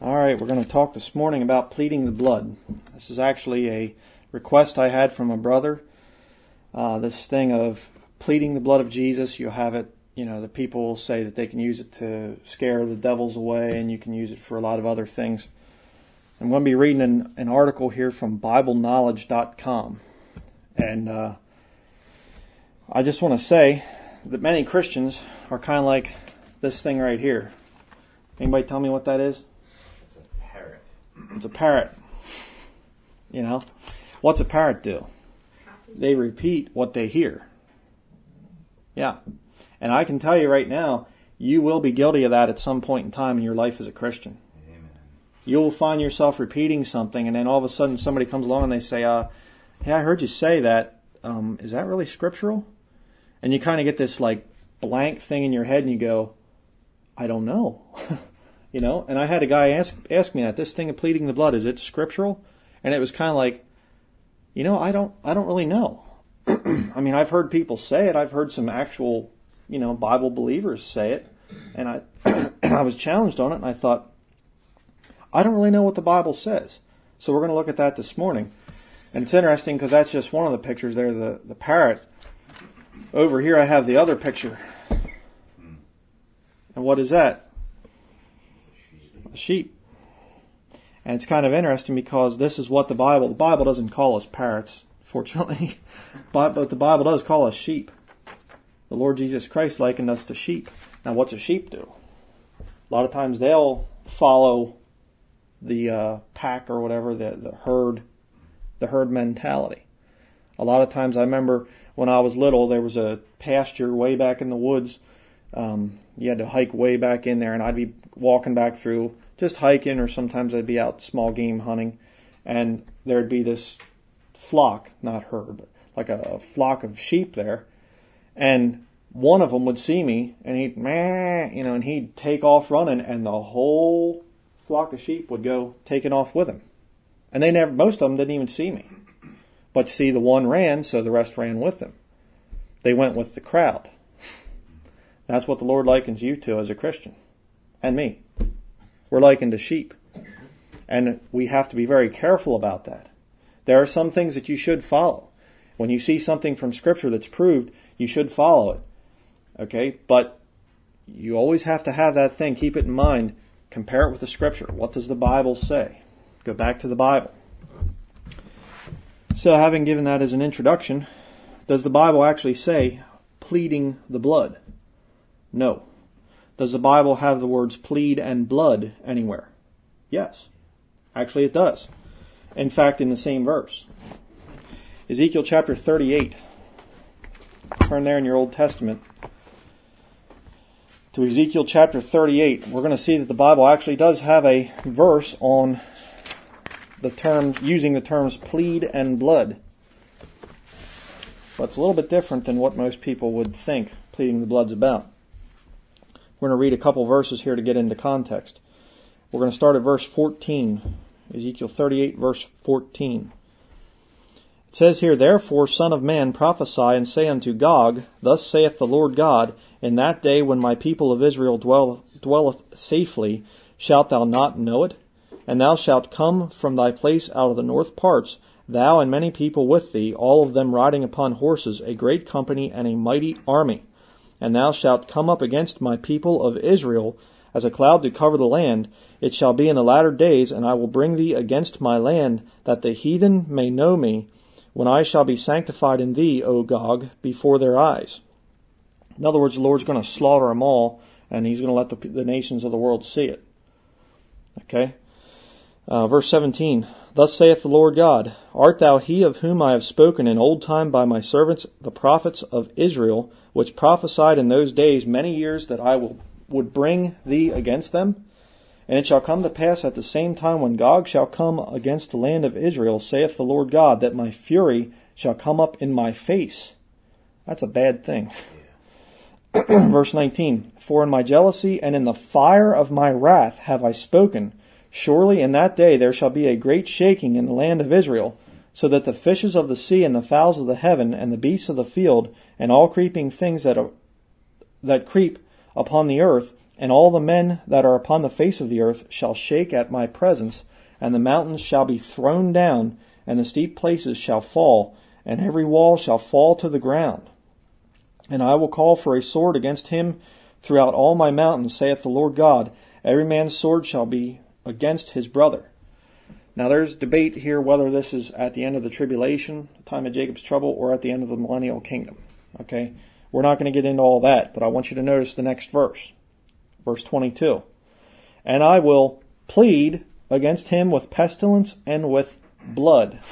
All right, we're going to talk this morning about pleading the blood. This is actually a request I had from a brother. Uh, this thing of pleading the blood of Jesus, you have it, you know, the people say that they can use it to scare the devils away, and you can use it for a lot of other things. I'm going to be reading an, an article here from BibleKnowledge.com. And uh, I just want to say that many Christians are kind of like this thing right here. Anybody tell me what that is? It's a parrot. It's a parrot. You know, what's a parrot do? They repeat what they hear. Yeah. And I can tell you right now, you will be guilty of that at some point in time in your life as a Christian. Amen. You'll find yourself repeating something, and then all of a sudden somebody comes along and they say, uh, Hey, I heard you say that. Um, is that really scriptural? And you kind of get this like blank thing in your head, and you go, I don't know. you know, and I had a guy ask ask me that this thing of pleading the blood is it scriptural? And it was kind of like, you know, I don't I don't really know. I mean, I've heard people say it. I've heard some actual, you know, Bible believers say it, and I and I was challenged on it, and I thought, I don't really know what the Bible says. So we're going to look at that this morning, and it's interesting because that's just one of the pictures there, the the parrot. Over here, I have the other picture, and what is that? A sheep. And it's kind of interesting because this is what the Bible, the Bible doesn't call us parrots, fortunately, but, but the Bible does call us sheep. The Lord Jesus Christ likened us to sheep. Now, what's a sheep do? A lot of times they'll follow the uh, pack or whatever, the, the herd, the herd mentality. A lot of times I remember when I was little, there was a pasture way back in the woods. Um, you had to hike way back in there, and I'd be walking back through, just hiking, or sometimes I'd be out small game hunting, and there'd be this flock, not herd, but like a, flock of sheep there, and one of them would see me, and he'd meh, you know, and he'd take off running, and the whole flock of sheep would go taking off with him, and they never, most of them didn't even see me, but see, the one ran, so the rest ran with him. They went with the crowd. That's what the Lord likens you to as a Christian. And me. We're likened to sheep. And we have to be very careful about that. There are some things that you should follow. When you see something from Scripture that's proved, you should follow it. Okay? But you always have to have that thing, keep it in mind, compare it with the Scripture. What does the Bible say? Go back to the Bible. So, having given that as an introduction, does the Bible actually say pleading the blood? No. Does the Bible have the words plead and blood anywhere? Yes. Actually, it does. In fact, in the same verse. Ezekiel chapter 38. Turn there in your Old Testament to Ezekiel chapter 38. We're going to see that the Bible actually does have a verse on the term, using the terms plead and blood. But it's a little bit different than what most people would think pleading the blood's about. We're going to read a couple verses here to get into context. We're going to start at verse 14, Ezekiel 38, verse 14. It says here, Therefore, Son of Man, prophesy and say unto Gog, Thus saith the Lord God, In that day when my people of Israel dwell, dwelleth safely, shalt thou not know it? And thou shalt come from thy place out of the north parts, thou and many people with thee, all of them riding upon horses, a great company and a mighty army and thou shalt come up against my people of Israel as a cloud to cover the land. It shall be in the latter days, and I will bring thee against my land, that the heathen may know me, when I shall be sanctified in thee, O Gog, before their eyes. In other words, the Lord's going to slaughter them all, and He's going to let the, the nations of the world see it. Okay? Uh, verse 17 Thus saith the Lord God Art thou he of whom I have spoken in old time by my servants the prophets of Israel, which prophesied in those days many years that I will, would bring thee against them? And it shall come to pass at the same time when Gog shall come against the land of Israel, saith the Lord God, that my fury shall come up in my face. That's a bad thing. Verse 19 For in my jealousy and in the fire of my wrath have I spoken. Surely in that day there shall be a great shaking in the land of Israel, so that the fishes of the sea and the fowls of the heaven and the beasts of the field and all creeping things that are, that creep upon the earth And all the men that are upon the face of the earth shall shake at my presence, and the mountains shall be thrown down, and the steep places shall fall, and every wall shall fall to the ground. And I will call for a sword against him throughout all my mountains, saith the Lord God. Every man's sword shall be against his brother. Now there's debate here whether this is at the end of the tribulation, the time of Jacob's trouble, or at the end of the millennial kingdom. Okay? We're not going to get into all that, but I want you to notice the next verse. Verse 22. And I will plead against him with pestilence and with blood.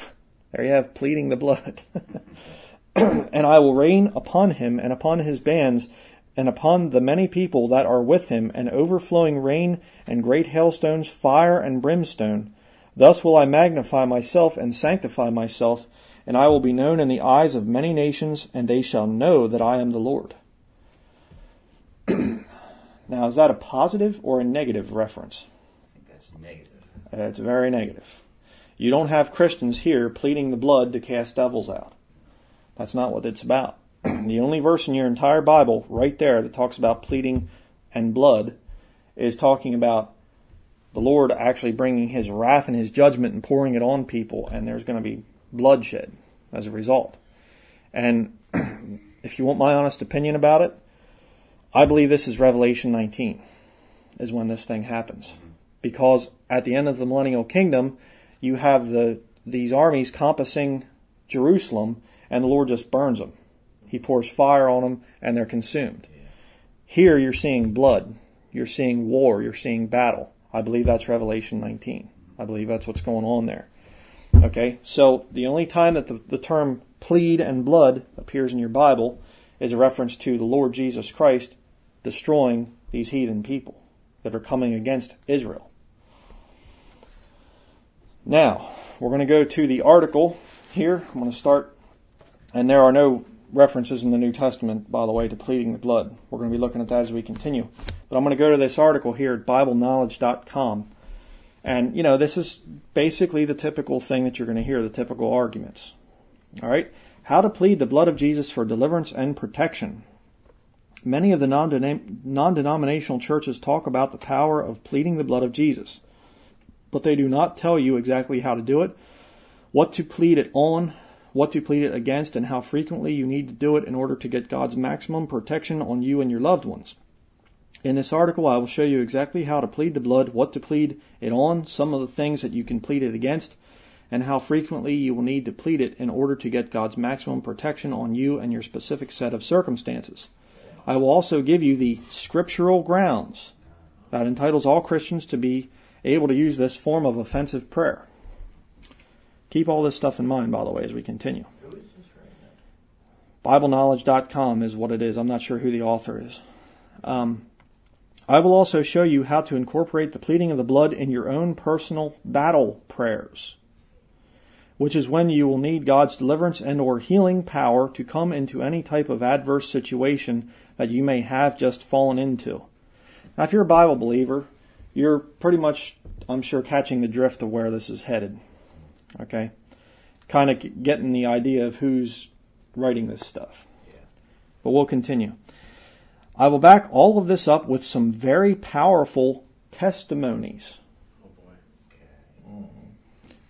There you have pleading the blood. and I will rain upon him and upon his bands and upon the many people that are with him an overflowing rain and great hailstones, fire and brimstone. Thus will I magnify myself and sanctify myself, and I will be known in the eyes of many nations, and they shall know that I am the Lord. now, is that a positive or a negative reference? I think that's negative. It's very negative. You don't have Christians here pleading the blood to cast devils out. That's not what it's about. the only verse in your entire Bible, right there, that talks about pleading and blood, is talking about the Lord actually bringing His wrath and His judgment and pouring it on people, and there's going to be bloodshed as a result. And if you want my honest opinion about it, I believe this is Revelation 19, is when this thing happens. Because at the end of the millennial kingdom, you have the these armies compassing Jerusalem, and the Lord just burns them. He pours fire on them, and they're consumed. Here you're seeing blood, you're seeing war, you're seeing battle. I believe that's Revelation 19. I believe that's what's going on there. Okay, so the only time that the, the term plead and blood appears in your Bible is a reference to the Lord Jesus Christ destroying these heathen people that are coming against Israel. Now, we're going to go to the article here. I'm going to start, and there are no references in the New Testament, by the way, to pleading the blood. We're going to be looking at that as we continue. But I'm going to go to this article here at BibleKnowledge.com. And, you know, this is basically the typical thing that you're going to hear, the typical arguments. All right? How to plead the blood of Jesus for deliverance and protection. Many of the non denominational churches talk about the power of pleading the blood of Jesus, but they do not tell you exactly how to do it, what to plead it on, what to plead it against, and how frequently you need to do it in order to get God's maximum protection on you and your loved ones. In this article, I will show you exactly how to plead the blood, what to plead it on, some of the things that you can plead it against, and how frequently you will need to plead it in order to get God's maximum protection on you and your specific set of circumstances. I will also give you the scriptural grounds that entitles all Christians to be able to use this form of offensive prayer. Keep all this stuff in mind, by the way, as we continue. BibleKnowledge.com is what it is. I'm not sure who the author is. Um, I will also show you how to incorporate the pleading of the blood in your own personal battle prayers, which is when you will need God's deliverance and or healing power to come into any type of adverse situation that you may have just fallen into. Now, if you're a Bible believer, you're pretty much, I'm sure, catching the drift of where this is headed. Okay? Kind of getting the idea of who's writing this stuff. But we'll continue. I will back all of this up with some very powerful testimonies. Oh,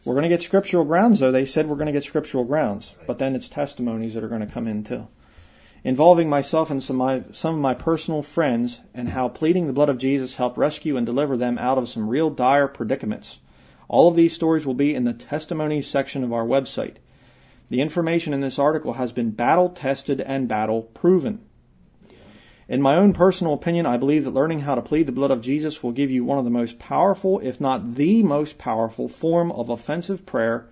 we're going to get scriptural grounds, though. They said we're going to get scriptural grounds, but then it's testimonies that are going to come in too. Involving myself and some of, my, some of my personal friends and how pleading the blood of Jesus helped rescue and deliver them out of some real dire predicaments. All of these stories will be in the testimonies section of our website. The information in this article has been battle tested and battle proven. In my own personal opinion, I believe that learning how to plead the blood of Jesus will give you one of the most powerful, if not the most powerful, form of offensive prayer.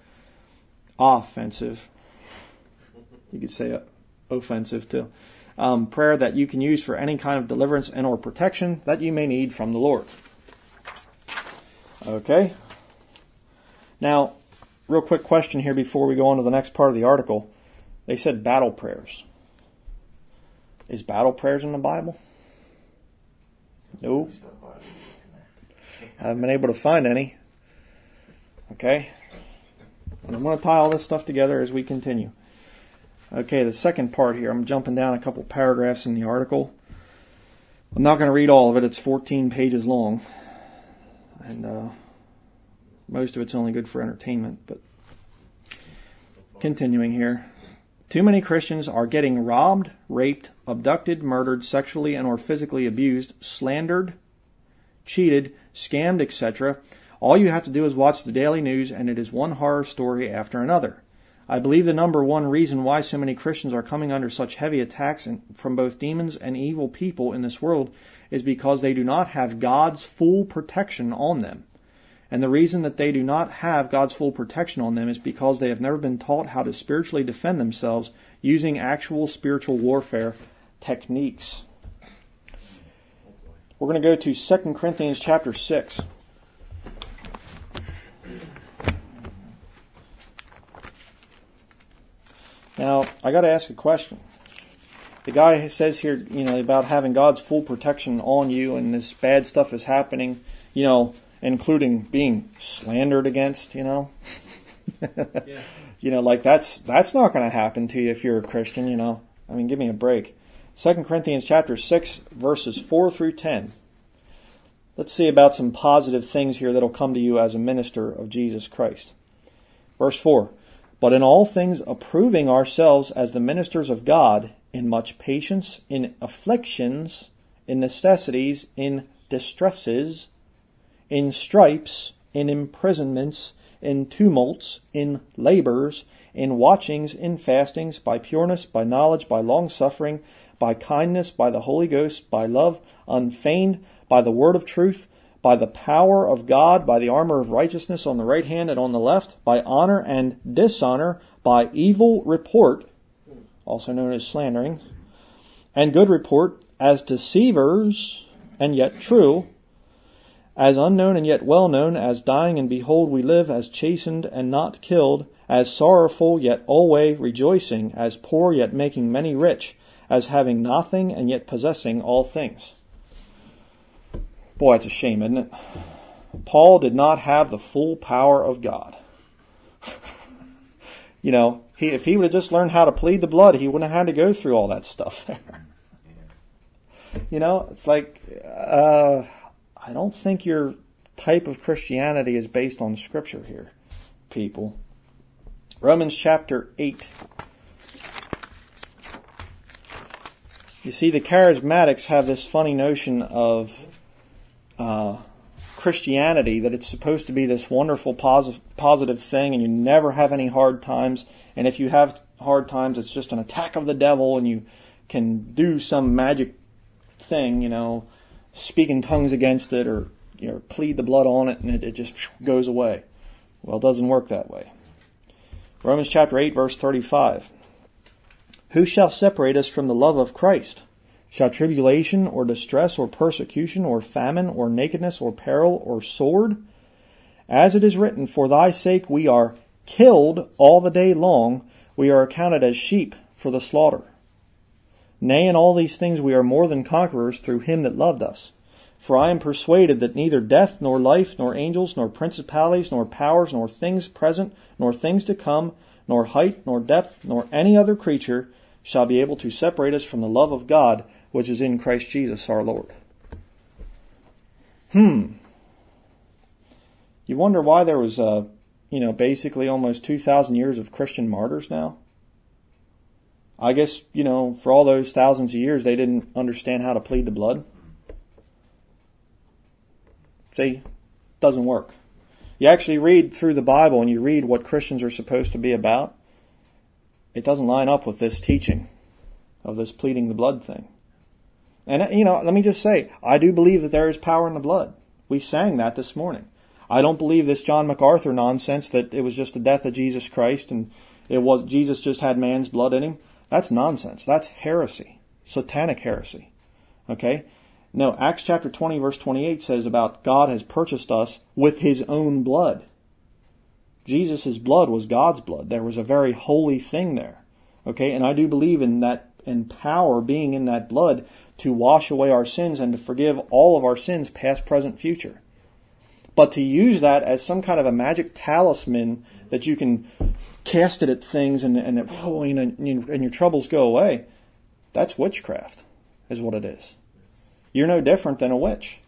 Offensive. You could say offensive too. Um, prayer that you can use for any kind of deliverance and or protection that you may need from the Lord. Okay. Now, real quick question here before we go on to the next part of the article. They said battle prayers. Is battle prayers in the Bible? No. I haven't been able to find any. Okay. And I'm going to tie all this stuff together as we continue. Okay, the second part here, I'm jumping down a couple paragraphs in the article. I'm not going to read all of it. It's 14 pages long, and uh, most of it's only good for entertainment. But continuing here, too many Christians are getting robbed, raped, abducted, murdered, sexually and or physically abused, slandered, cheated, scammed, etc. All you have to do is watch the daily news, and it is one horror story after another. I believe the number one reason why so many Christians are coming under such heavy attacks from both demons and evil people in this world is because they do not have God's full protection on them. And the reason that they do not have God's full protection on them is because they have never been taught how to spiritually defend themselves using actual spiritual warfare techniques. We're going to go to 2 Corinthians chapter 6. Now, I got to ask a question. The guy says here, you know, about having God's full protection on you and this bad stuff is happening, you know, including being slandered against, you know. yeah. You know, like that's that's not going to happen to you if you're a Christian, you know. I mean, give me a break. 2 Corinthians chapter 6 verses 4 through 10. Let's see about some positive things here that'll come to you as a minister of Jesus Christ. Verse 4 but in all things approving ourselves as the ministers of God, in much patience, in afflictions, in necessities, in distresses, in stripes, in imprisonments, in tumults, in labors, in watchings, in fastings, by pureness, by knowledge, by long suffering, by kindness, by the Holy Ghost, by love unfeigned, by the word of truth, by the power of God, by the armor of righteousness on the right hand and on the left, by honor and dishonor, by evil report, also known as slandering, and good report, as deceivers and yet true, as unknown and yet well known, as dying and behold we live, as chastened and not killed, as sorrowful yet always rejoicing, as poor yet making many rich, as having nothing and yet possessing all things. Boy, it's a shame, isn't it? Paul did not have the full power of God. you know, he, if he would have just learned how to plead the blood, he wouldn't have had to go through all that stuff there. You know, it's like, uh, I don't think your type of Christianity is based on Scripture here, people. Romans chapter 8. You see, the charismatics have this funny notion of uh, Christianity that it's supposed to be this wonderful positive, positive thing and you never have any hard times. And if you have hard times, it's just an attack of the devil and you can do some magic thing, you know, speak in tongues against it or you know, plead the blood on it and it, it just goes away. Well, it doesn't work that way. Romans chapter 8 verse 35. Who shall separate us from the love of Christ? Shall tribulation or distress or persecution or famine or nakedness or peril or sword? As it is written, For thy sake we are killed all the day long, we are accounted as sheep for the slaughter. Nay, in all these things we are more than conquerors through him that loved us. For I am persuaded that neither death, nor life, nor angels, nor principalities, nor powers, nor things present, nor things to come, nor height, nor depth, nor any other creature shall be able to separate us from the love of God which is in Christ Jesus our Lord. Hmm. You wonder why there was, uh, you know, basically almost 2,000 years of Christian martyrs now? I guess, you know, for all those thousands of years, they didn't understand how to plead the blood. See, it doesn't work. You actually read through the Bible and you read what Christians are supposed to be about. It doesn't line up with this teaching of this pleading the blood thing. And, you know, let me just say, I do believe that there is power in the blood. We sang that this morning. I don't believe this John MacArthur nonsense that it was just the death of Jesus Christ and it was, Jesus just had man's blood in him. That's nonsense. That's heresy. Satanic heresy. Okay? No, Acts chapter 20 verse 28 says about God has purchased us with his own blood. Jesus' blood was God's blood. There was a very holy thing there. Okay? And I do believe in that, in power being in that blood to wash away our sins and to forgive all of our sins, past, present, future. But to use that as some kind of a magic talisman that you can cast it at things and, and, oh, know, and your troubles go away, that's witchcraft, is what it is. You're no different than a witch.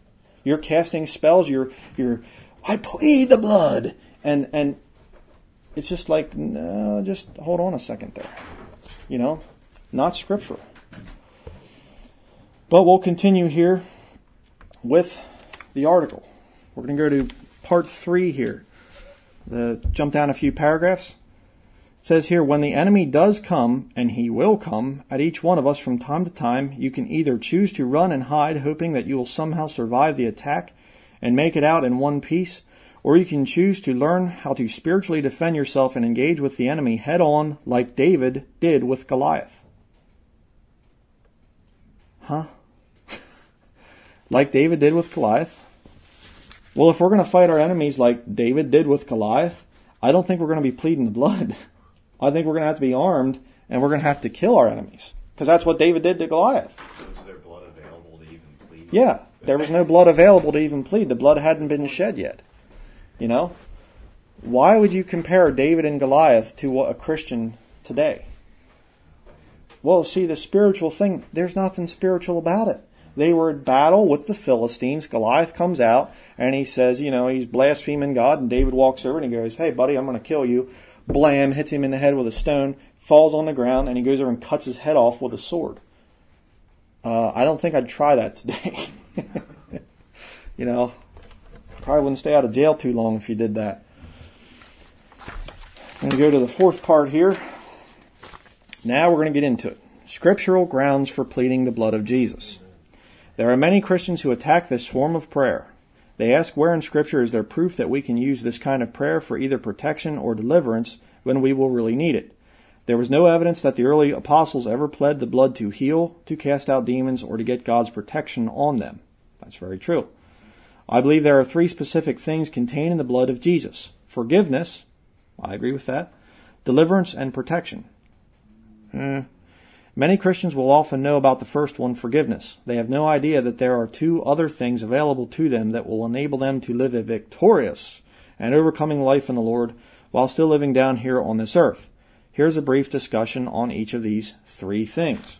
You're casting spells. You're you're I plead the blood, and and it's just like no, just hold on a second there. You know, not scriptural. But we'll continue here with the article. We're going to go to part three here. The jump down a few paragraphs. Says here, when the enemy does come, and he will come, at each one of us from time to time, you can either choose to run and hide, hoping that you will somehow survive the attack and make it out in one piece, or you can choose to learn how to spiritually defend yourself and engage with the enemy head on, like David did with Goliath. Huh? like David did with Goliath? Well, if we're going to fight our enemies like David did with Goliath, I don't think we're going to be pleading the blood. I think we're going to have to be armed and we're going to have to kill our enemies. Because that's what David did to Goliath. Was there blood available to even plead? Yeah, there was no blood available to even plead. The blood hadn't been shed yet. You know? Why would you compare David and Goliath to what a Christian today? Well, see, the spiritual thing, there's nothing spiritual about it. They were at battle with the Philistines. Goliath comes out and he says, you know, he's blaspheming God. And David walks over and he goes, hey, buddy, I'm going to kill you. Blam, hits him in the head with a stone, falls on the ground, and he goes over and cuts his head off with a sword. Uh, I don't think I'd try that today. you know, probably wouldn't stay out of jail too long if you did that. I'm going to go to the fourth part here. Now we're going to get into it. Scriptural grounds for pleading the blood of Jesus. There are many Christians who attack this form of prayer. They ask where in Scripture is there proof that we can use this kind of prayer for either protection or deliverance when we will really need it. There was no evidence that the early apostles ever pled the blood to heal, to cast out demons, or to get God's protection on them. That's very true. I believe there are three specific things contained in the blood of Jesus forgiveness, I agree with that, deliverance, and protection. Eh, Many Christians will often know about the first one, forgiveness. They have no idea that there are two other things available to them that will enable them to live a victorious and overcoming life in the Lord while still living down here on this earth. Here's a brief discussion on each of these three things.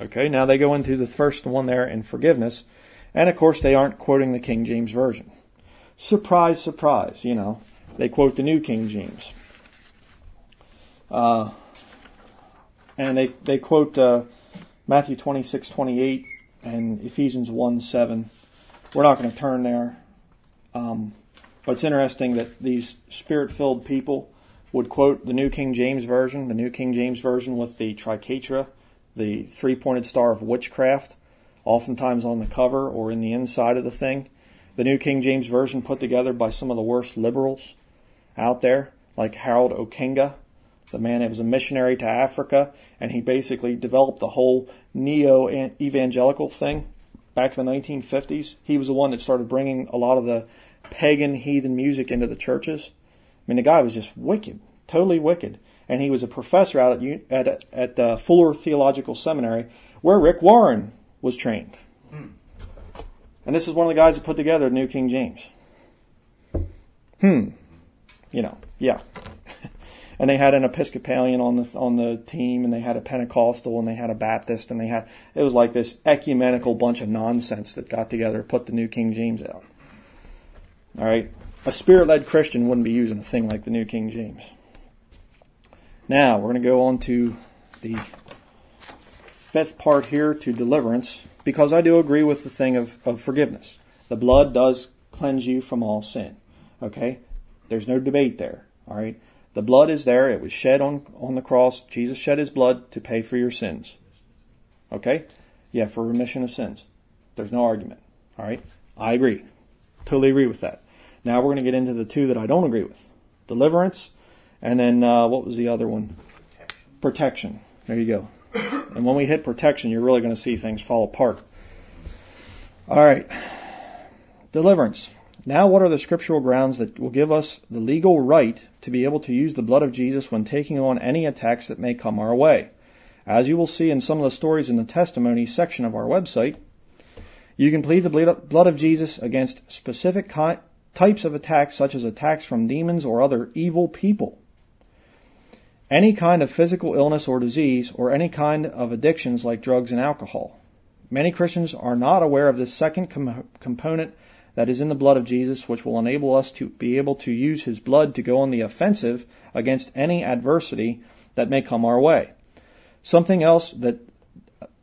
Okay, now they go into the first one there in forgiveness, and of course they aren't quoting the King James Version. Surprise, surprise, you know, they quote the New King James. Uh, and they they quote uh, Matthew 26, 28 and Ephesians 1, 7. We're not going to turn there. Um, but it's interesting that these spirit filled people would quote the New King James Version, the New King James Version with the triquetra, the three pointed star of witchcraft, oftentimes on the cover or in the inside of the thing. The New King James Version put together by some of the worst liberals out there, like Harold Ockenga, the man that was a missionary to Africa, and he basically developed the whole neo evangelical thing back in the 1950s. He was the one that started bringing a lot of the pagan heathen music into the churches. I mean, the guy was just wicked, totally wicked. And he was a professor out at at, at uh, Fuller Theological Seminary, where Rick Warren was trained. Hmm. And this is one of the guys that put together New King James. Hmm. You know, yeah. And they had an Episcopalian on the on the team, and they had a Pentecostal, and they had a Baptist, and they had it was like this ecumenical bunch of nonsense that got together to put the New King James out. All right, a spirit-led Christian wouldn't be using a thing like the New King James. Now we're going to go on to the fifth part here to deliverance, because I do agree with the thing of, of forgiveness. The blood does cleanse you from all sin. Okay? There's no debate there. All right? The blood is there. It was shed on, on the cross. Jesus shed his blood to pay for your sins. Okay? Yeah, for remission of sins. There's no argument. All right? I agree. Totally agree with that. Now we're going to get into the two that I don't agree with deliverance, and then uh, what was the other one? Protection. protection. There you go. and when we hit protection, you're really going to see things fall apart. All right. Deliverance. Now, what are the scriptural grounds that will give us the legal right to be able to use the blood of Jesus when taking on any attacks that may come our way? As you will see in some of the stories in the testimony section of our website, you can plead the blood of Jesus against specific types of attacks, such as attacks from demons or other evil people. Any kind of physical illness or disease, or any kind of addictions like drugs and alcohol. Many Christians are not aware of this second com- component that is in the blood of Jesus, which will enable us to be able to use his blood to go on the offensive against any adversity that may come our way. Something else that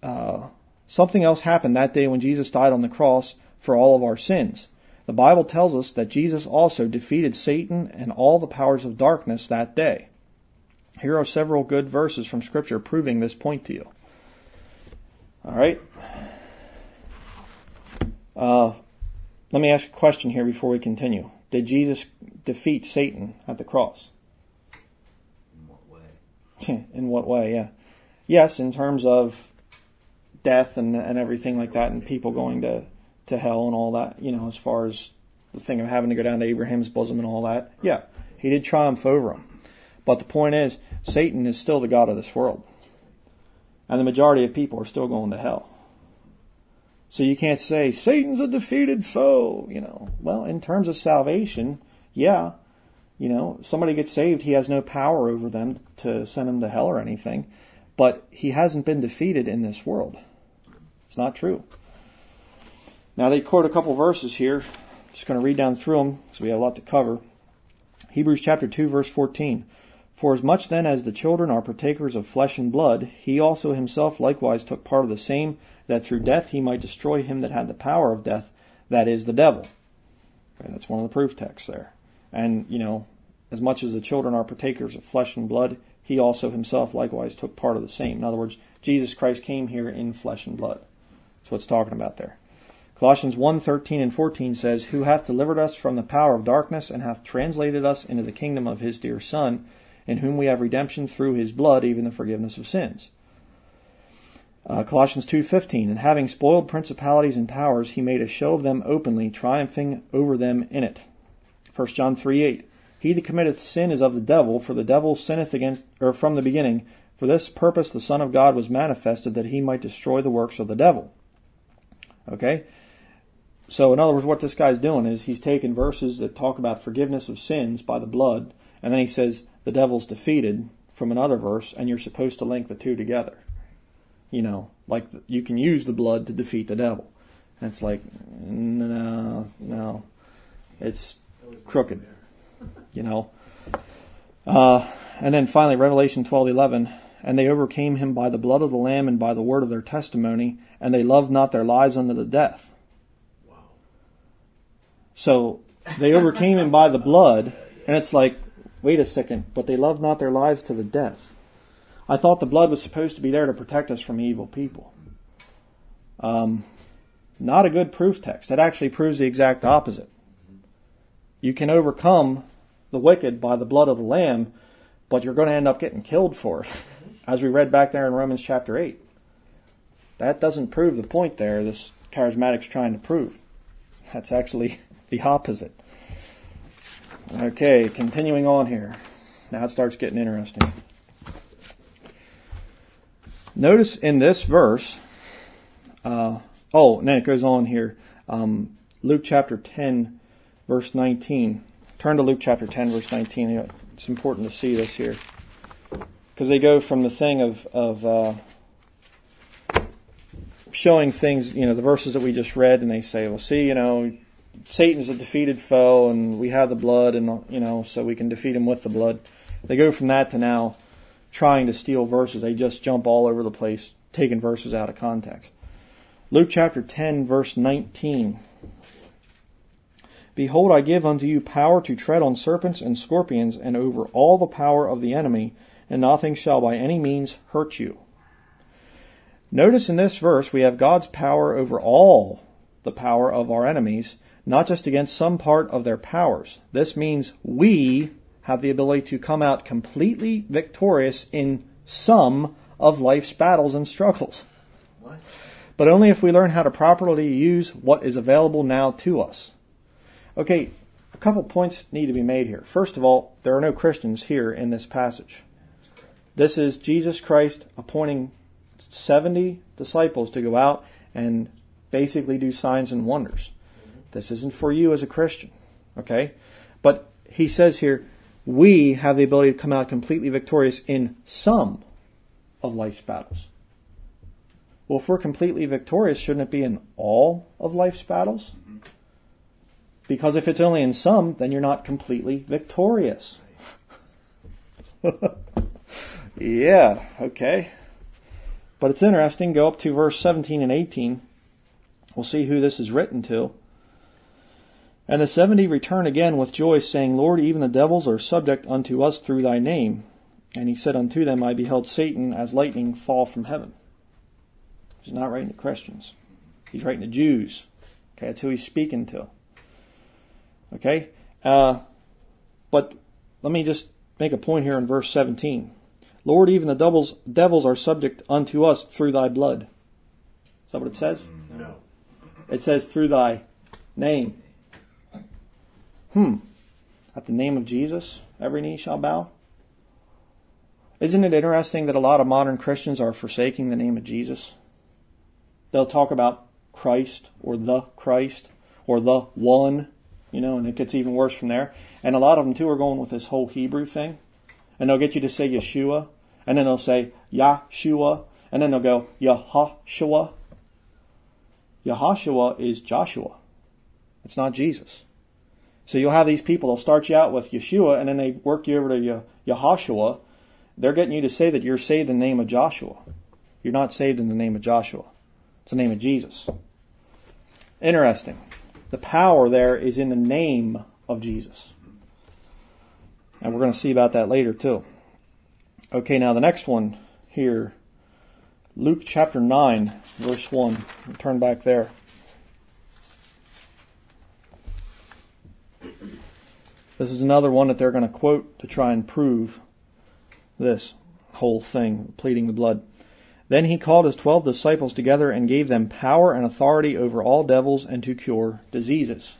uh, something else happened that day when Jesus died on the cross for all of our sins. The Bible tells us that Jesus also defeated Satan and all the powers of darkness that day. Here are several good verses from Scripture proving this point to you. All right. Uh, let me ask a question here before we continue. Did Jesus defeat Satan at the cross? In what way? in what way? Yeah. Yes, in terms of death and, and everything like that, and people going to, to hell and all that, you know, as far as the thing of having to go down to Abraham's bosom and all that. Yeah, he did triumph over him. But the point is, Satan is still the God of this world. And the majority of people are still going to hell. So you can't say, Satan's a defeated foe, you know. Well, in terms of salvation, yeah, you know, somebody gets saved, he has no power over them to send them to hell or anything. But he hasn't been defeated in this world. It's not true. Now they quote a couple verses here. Just going to read down through them because we have a lot to cover. Hebrews chapter 2 verse 14. For as much then as the children are partakers of flesh and blood, he also himself likewise took part of the same, that through death he might destroy him that had the power of death, that is the devil. Okay, that's one of the proof texts there. And, you know, as much as the children are partakers of flesh and blood, he also himself likewise took part of the same. In other words, Jesus Christ came here in flesh and blood. That's what it's talking about there. Colossians 1:13 and 14 says, "Who hath delivered us from the power of darkness and hath translated us into the kingdom of his dear son, in whom we have redemption through his blood, even the forgiveness of sins. Uh, Colossians 2:15 and having spoiled principalities and powers he made a show of them openly triumphing over them in it. 1 John 3:8 He that committeth sin is of the devil for the devil sinneth against or from the beginning for this purpose the son of God was manifested that he might destroy the works of the devil. Okay? So in other words what this guy's doing is he's taking verses that talk about forgiveness of sins by the blood and then he says the devil's defeated from another verse, and you're supposed to link the two together. You know, like the, you can use the blood to defeat the devil. And it's like, no, no, it's crooked. You know. Uh, and then finally, Revelation twelve eleven, and they overcame him by the blood of the Lamb and by the word of their testimony, and they loved not their lives unto the death. Wow. So they overcame him by the blood, and it's like, Wait a second, but they loved not their lives to the death. I thought the blood was supposed to be there to protect us from evil people. Um, not a good proof text. It actually proves the exact opposite. You can overcome the wicked by the blood of the Lamb, but you're going to end up getting killed for it, as we read back there in Romans chapter 8. That doesn't prove the point there this charismatic's trying to prove. That's actually the opposite. Okay, continuing on here. Now it starts getting interesting. Notice in this verse, uh, oh, and then it goes on here. Um, Luke chapter 10, verse 19. Turn to Luke chapter 10, verse 19. It's important to see this here. Because they go from the thing of, of uh, showing things, you know, the verses that we just read, and they say, well, see, you know, Satan's a defeated foe, and we have the blood, and you know, so we can defeat him with the blood. They go from that to now trying to steal verses. They just jump all over the place, taking verses out of context. Luke chapter 10, verse 19. Behold, I give unto you power to tread on serpents and scorpions, and over all the power of the enemy, and nothing shall by any means hurt you. Notice in this verse we have God's power over all the power of our enemies, not just against some part of their powers. This means we have the ability to come out completely victorious in some of life's battles and struggles. What? But only if we learn how to properly use what is available now to us. Okay, a couple points need to be made here. First of all, there are no Christians here in this passage. This is Jesus Christ appointing 70 disciples to go out and basically do signs and wonders. Mm-hmm. This isn't for you as a Christian. Okay? But he says here, we have the ability to come out completely victorious in some of life's battles. Well, if we're completely victorious, shouldn't it be in all of life's battles? Mm-hmm. Because if it's only in some, then you're not completely victorious. yeah, okay. But it's interesting. Go up to verse 17 and 18. We'll see who this is written to. And the seventy return again with joy, saying, Lord, even the devils are subject unto us through thy name. And he said unto them, I beheld Satan as lightning fall from heaven. He's not writing to Christians. He's writing to Jews. Okay, that's who he's speaking to. Okay? Uh, but let me just make a point here in verse 17. Lord, even the devils, devils are subject unto us through thy blood. Is that what it says? No. It says through thy name. Hmm. At the name of Jesus, every knee shall bow. Isn't it interesting that a lot of modern Christians are forsaking the name of Jesus? They'll talk about Christ or the Christ or the one, you know, and it gets even worse from there. And a lot of them too are going with this whole Hebrew thing. And they'll get you to say Yeshua, and then they'll say Yahshua, and then they'll go Yahashua. Yahashua is Joshua. It's not Jesus. So you'll have these people, they'll start you out with Yeshua, and then they work you over to Yahashua. They're getting you to say that you're saved in the name of Joshua. You're not saved in the name of Joshua. It's the name of Jesus. Interesting. The power there is in the name of Jesus. And we're going to see about that later too. Okay, now the next one here Luke chapter 9, verse 1. We'll turn back there. This is another one that they're going to quote to try and prove this whole thing, pleading the blood. Then he called his twelve disciples together and gave them power and authority over all devils and to cure diseases.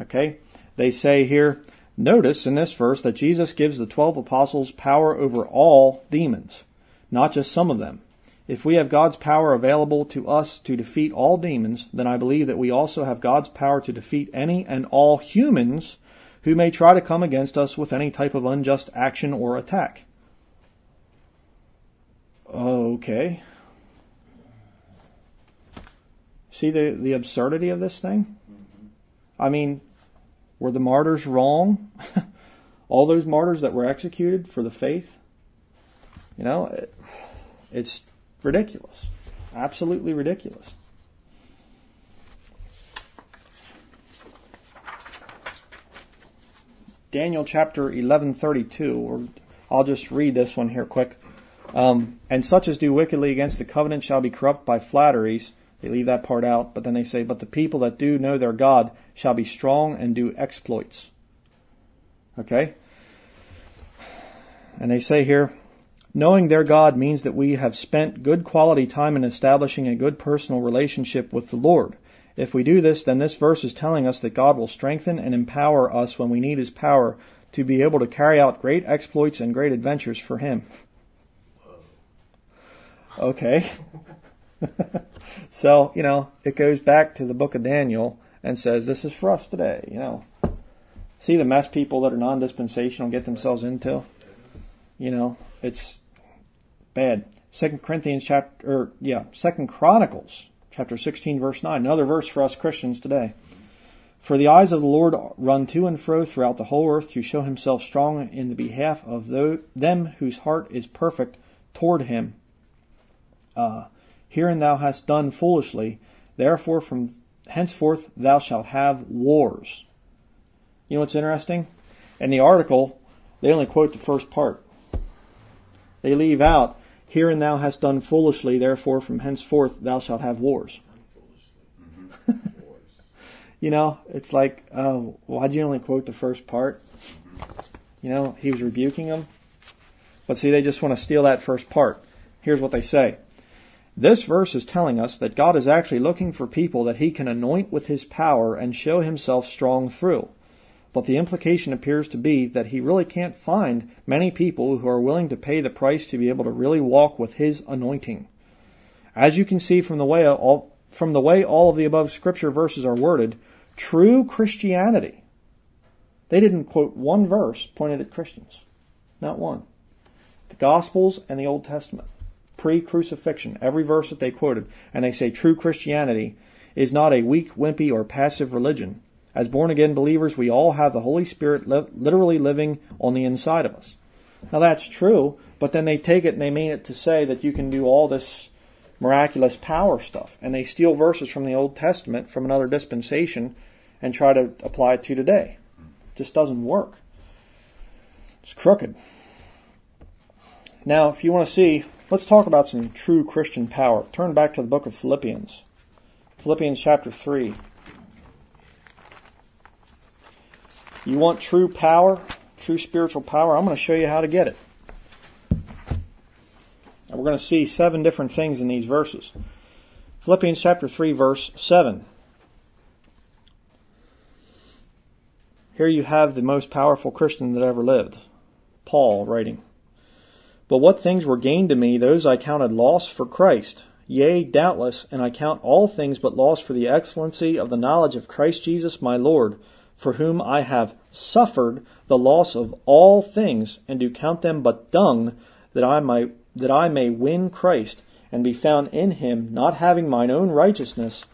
Okay? They say here, notice in this verse that Jesus gives the twelve apostles power over all demons, not just some of them. If we have God's power available to us to defeat all demons, then I believe that we also have God's power to defeat any and all humans who may try to come against us with any type of unjust action or attack. Okay. See the, the absurdity of this thing? I mean, were the martyrs wrong? All those martyrs that were executed for the faith? You know, it, it's ridiculous. Absolutely ridiculous. Daniel chapter 11:32 or I'll just read this one here quick. Um, and such as do wickedly against the covenant shall be corrupt by flatteries. They leave that part out, but then they say, But the people that do know their God shall be strong and do exploits. Okay? And they say here, Knowing their God means that we have spent good quality time in establishing a good personal relationship with the Lord. If we do this, then this verse is telling us that God will strengthen and empower us when we need His power to be able to carry out great exploits and great adventures for Him. Okay. so, you know, it goes back to the book of Daniel and says, this is for us today, you know. See the mess people that are non dispensational get themselves into? You know, it's bad. Second Corinthians chapter, or yeah, Second Chronicles chapter 16 verse 9, another verse for us Christians today. For the eyes of the Lord run to and fro throughout the whole earth to show himself strong in the behalf of them whose heart is perfect toward him uh, herein thou hast done foolishly. Therefore, from henceforth thou shalt have wars. You know what's interesting? In the article, they only quote the first part. They leave out, Herein thou hast done foolishly, therefore from henceforth thou shalt have wars. you know, it's like, uh, why'd you only quote the first part? You know, he was rebuking them. But see, they just want to steal that first part. Here's what they say. This verse is telling us that God is actually looking for people that he can anoint with his power and show himself strong through. But the implication appears to be that he really can't find many people who are willing to pay the price to be able to really walk with his anointing. As you can see from the way all, from the way all of the above scripture verses are worded, true Christianity. They didn't quote one verse pointed at Christians. Not one. The Gospels and the Old Testament pre-crucifixion, every verse that they quoted, and they say true Christianity is not a weak, wimpy, or passive religion. As born again believers, we all have the Holy Spirit li- literally living on the inside of us. Now that's true, but then they take it and they mean it to say that you can do all this miraculous power stuff. And they steal verses from the Old Testament from another dispensation and try to apply it to today. It just doesn't work. It's crooked. Now, if you want to see, let's talk about some true Christian power. Turn back to the book of Philippians. Philippians chapter 3. You want true power, true spiritual power? I'm going to show you how to get it. And we're going to see seven different things in these verses. Philippians chapter 3 verse 7. Here you have the most powerful Christian that ever lived. Paul writing. But what things were gained to me, those I counted loss for Christ. Yea, doubtless, and I count all things but loss for the excellency of the knowledge of Christ Jesus my Lord, for whom I have suffered the loss of all things, and do count them but dung, that I might that I may win Christ, and be found in him, not having mine own righteousness,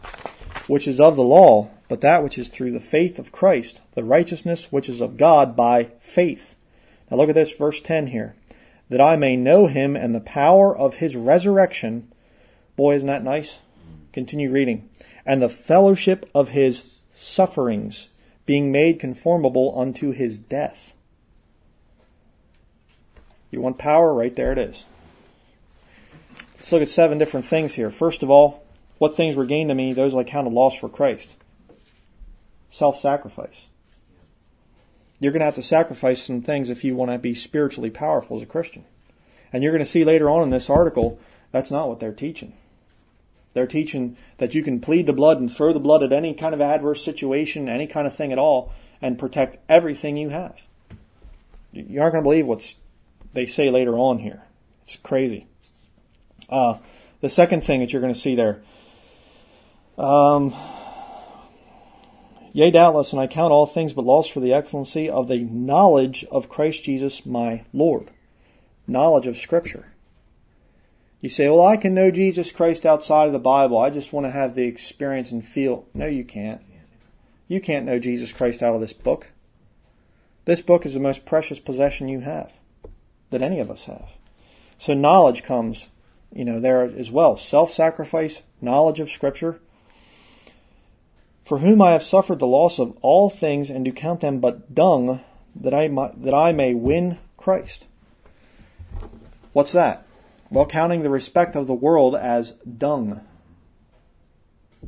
which is of the law, but that which is through the faith of Christ, the righteousness which is of God by faith. Now look at this, verse 10 here. That I may know him and the power of his resurrection. Boy, isn't that nice? Continue reading. And the fellowship of his sufferings, being made conformable unto his death. You want power? Right there it is. Let's look at seven different things here. First of all, what things were gained to me, those I counted loss for Christ. Self sacrifice. You're going to have to sacrifice some things if you want to be spiritually powerful as a Christian. And you're going to see later on in this article, that's not what they're teaching. They're teaching that you can plead the blood and throw the blood at any kind of adverse situation, any kind of thing at all, and protect everything you have. You aren't going to believe what they say later on here. It's crazy. Uh, the second thing that you're going to see there, um, Yea, doubtless, and I count all things but loss for the excellency of the knowledge of Christ Jesus my Lord. Knowledge of Scripture. You say, well, I can know Jesus Christ outside of the Bible. I just want to have the experience and feel. No, you can't. You can't know Jesus Christ out of this book. This book is the most precious possession you have, that any of us have. So knowledge comes, you know, there as well. Self-sacrifice, knowledge of Scripture, for whom I have suffered the loss of all things, and do count them but dung, that I, might, that I may win Christ. What's that? Well, counting the respect of the world as dung.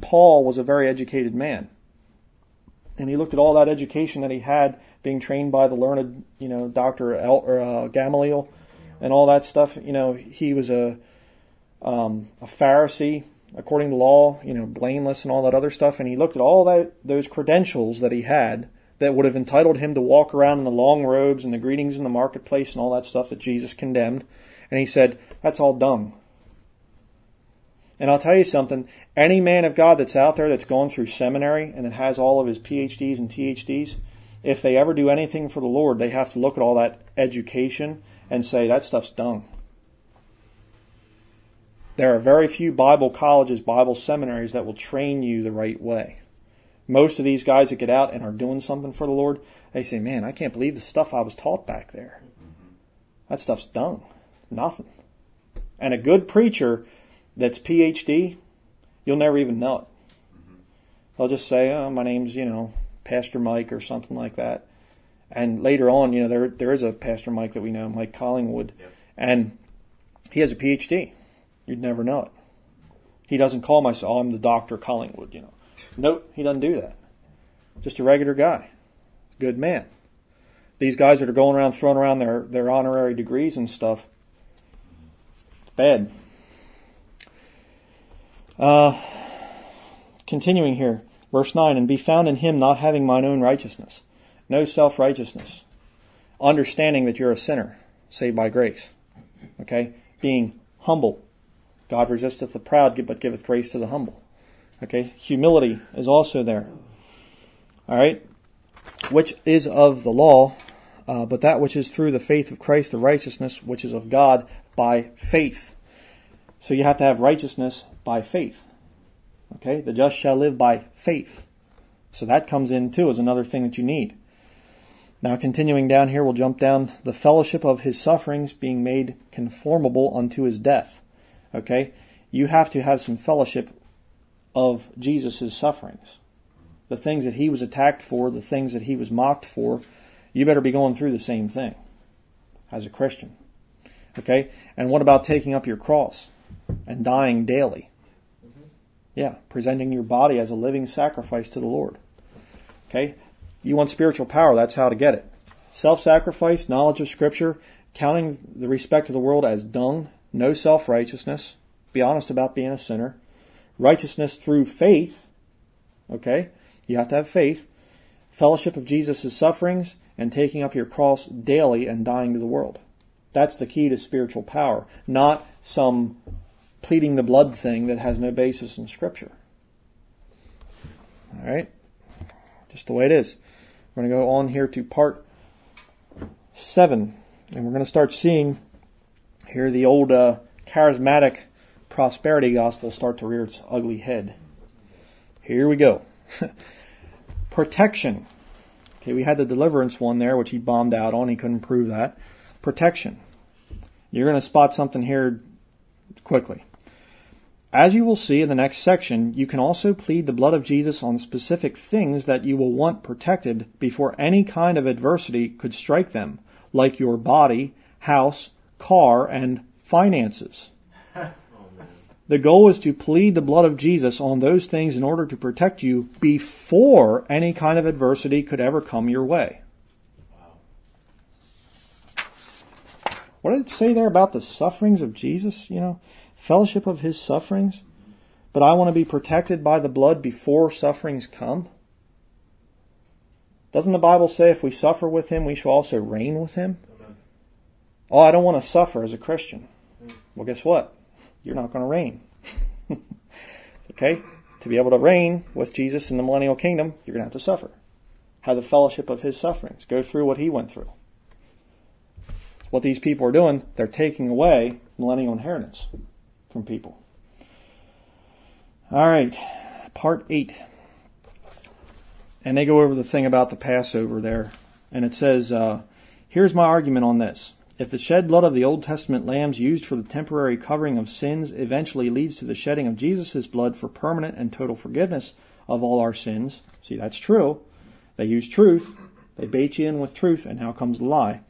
Paul was a very educated man. And he looked at all that education that he had, being trained by the learned, you know, Dr. El, or, uh, Gamaliel and all that stuff. You know, he was a, um, a Pharisee according to law, you know, blameless and all that other stuff. And he looked at all that those credentials that he had that would have entitled him to walk around in the long robes and the greetings in the marketplace and all that stuff that Jesus condemned. And he said, that's all dung. And I'll tell you something, any man of God that's out there that's gone through seminary and that has all of his PhDs and THDs, if they ever do anything for the Lord, they have to look at all that education and say, that stuff's dung. There are very few Bible colleges, Bible seminaries that will train you the right way. Most of these guys that get out and are doing something for the Lord, they say, man, I can't believe the stuff I was taught back there. That stuff's dung. Nothing. And a good preacher that's PhD, you'll never even know it. Mm-hmm. They'll just say, oh, my name's, you know, Pastor Mike or something like that. And later on, you know, there there is a Pastor Mike that we know, Mike Collingwood, yep. and he has a PhD. You'd never know it. He doesn't call myself, oh, I'm the Dr. Collingwood, you know. Nope, he doesn't do that. Just a regular guy. Good man. These guys that are going around throwing around their, their honorary degrees and stuff, bad. Uh, continuing here, verse 9, and be found in him not having mine own righteousness. No self righteousness. Understanding that you're a sinner, saved by grace. Okay? Being humble God resisteth the proud, but giveth grace to the humble. Okay, humility is also there. All right, which is of the law, uh, but that which is through the faith of Christ, the righteousness which is of God by faith. So you have to have righteousness by faith. Okay? The just shall live by faith. So that comes in too as another thing that you need. Now continuing down here, we'll jump down the fellowship of his sufferings being made conformable unto his death. Okay? You have to have some fellowship of Jesus' sufferings. The things that he was attacked for, the things that he was mocked for, you better be going through the same thing as a Christian. Okay? And what about taking up your cross and dying daily? Mm-hmm. Yeah, presenting your body as a living sacrifice to the Lord. Okay? You want spiritual power, that's how to get it. Self-sacrifice, knowledge of scripture, counting the respect of the world as dung, no self-righteousness, be honest about being a sinner, righteousness through faith, okay? You have to have faith, fellowship of Jesus' sufferings, and taking up your cross daily and dying to the world. That's the key to spiritual power, not some pleading the blood thing that has no basis in Scripture. All right? Just the way it is. We're going to go on here to part seven, and we're going to start seeing here the old uh, charismatic prosperity gospel start to rear its ugly head. Here we go. Protection. Okay, we had the deliverance one there, which he bombed out on. He couldn't prove that. Protection. You're going to spot something here quickly. As you will see in the next section, you can also plead the blood of Jesus on specific things that you will want protected before any kind of adversity could strike them, like your body, house, car, and finances. The goal is to plead the blood of Jesus on those things in order to protect you before any kind of adversity could ever come your way. What did it say there about the sufferings of Jesus? You know, fellowship of his sufferings, but I want to be protected by the blood before sufferings come? Doesn't the Bible say if we suffer with him, we shall also reign with him? Amen. Oh, I don't want to suffer as a Christian. Well, guess what? You're not going to reign. okay? To be able to reign with Jesus in the millennial kingdom, you're going to have to suffer. Have the fellowship of his sufferings. Go through what he went through. What these people are doing, they're taking away millennial inheritance from people. All right, part eight. And they go over the thing about the Passover there. And it says, uh, here's my argument on this. If the shed blood of the Old Testament lambs used for the temporary covering of sins eventually leads to the shedding of Jesus' blood for permanent and total forgiveness of all our sins, see, that's true. They use truth. They bait you in with truth, and now comes the lie?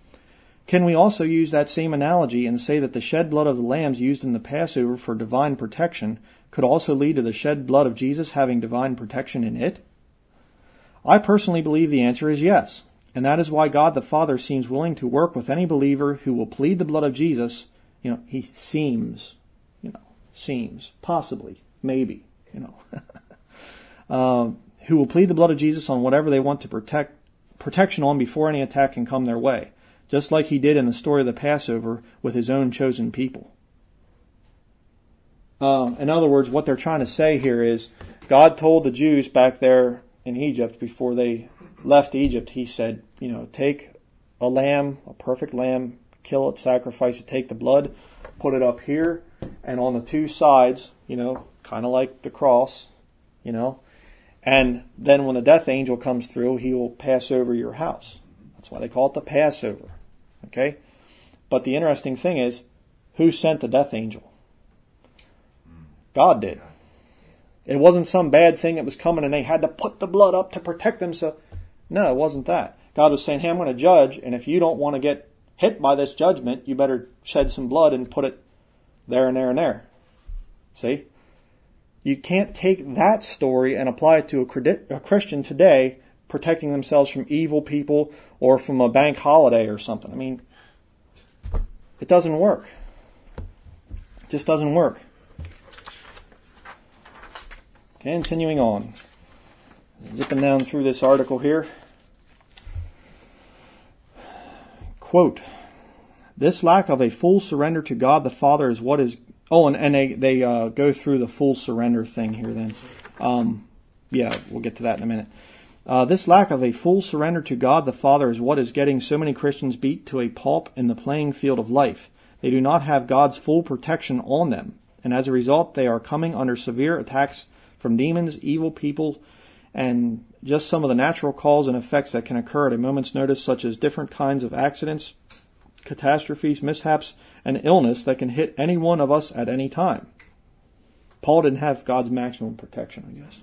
Can we also use that same analogy and say that the shed blood of the lambs used in the Passover for divine protection could also lead to the shed blood of Jesus having divine protection in it? I personally believe the answer is yes, and that is why God the Father seems willing to work with any believer who will plead the blood of Jesus. You know, he seems, you know, seems, possibly, maybe, you know, uh, who will plead the blood of Jesus on whatever they want to protect protection on before any attack can come their way just like he did in the story of the Passover with his own chosen people. Uh, in other words, what they're trying to say here is God told the Jews back there in Egypt before they left Egypt, he said, you know, take a lamb, a perfect lamb, kill it, sacrifice it, take the blood, put it up here, and on the two sides, you know, kind of like the cross, you know, and then when the death angel comes through, he will pass over your house. That's why they call it the Passover. Okay? But the interesting thing is, who sent the death angel? God did. It wasn't some bad thing that was coming and they had to put the blood up to protect themselves. No, it wasn't that. God was saying, hey, I'm going to judge, and if you don't want to get hit by this judgment, you better shed some blood and put it there and there and there. See? You can't take that story and apply it to a, Christian today protecting themselves from evil people or from a bank holiday or something. I mean, it doesn't work. It just doesn't work. Continuing on. Zipping down through this article here. Quote, this lack of a full surrender to God the Father is what is, oh, and, and they, they uh, go through the full surrender thing here then. Um, yeah, we'll get to that in a minute. Uh, this lack of a full surrender to God the Father is what is getting so many Christians beat to a pulp in the playing field of life. They do not have God's full protection on them. and as a result, they are coming under severe attacks from demons, evil people, and just some of the natural cause and effects that can occur at a moment's notice, such as different kinds of accidents, catastrophes, mishaps, and illness that can hit any one of us at any time. Paul didn't have God's maximum protection, I guess.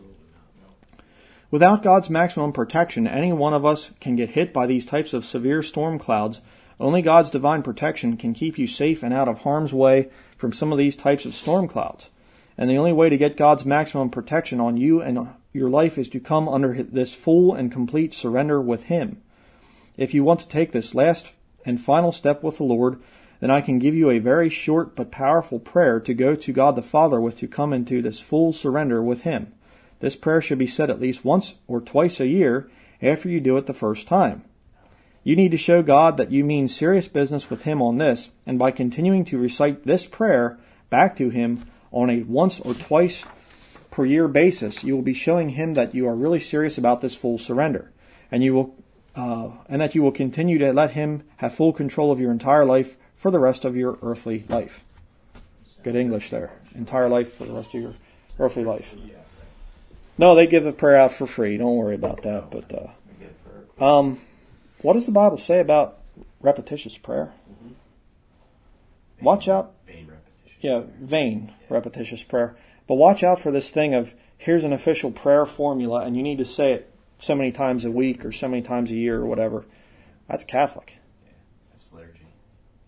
Without God's maximum protection, any one of us can get hit by these types of severe storm clouds. Only God's divine protection can keep you safe and out of harm's way from some of these types of storm clouds. And the only way to get God's maximum protection on you and your life is to come under this full and complete surrender with Him. If you want to take this last and final step with the Lord, then I can give you a very short but powerful prayer to go to God the Father with to come into this full surrender with Him. This prayer should be said at least once or twice a year after you do it the first time. You need to show God that you mean serious business with Him on this, and by continuing to recite this prayer back to Him on a once or twice per year basis, you will be showing Him that you are really serious about this full surrender, and you will, uh, and that you will continue to let Him have full control of your entire life for the rest of your earthly life. Good English there. Entire life for the rest of your earthly life. No, they give a prayer out for free. Don't worry about that. But uh, um, what does the Bible say about repetitious prayer? Mm-hmm. Watch out. Vain repetition. Yeah, vain yeah. repetitious prayer. But watch out for this thing of here's an official prayer formula, and you need to say it so many times a week or so many times a year or whatever. That's Catholic. Yeah, that's liturgy.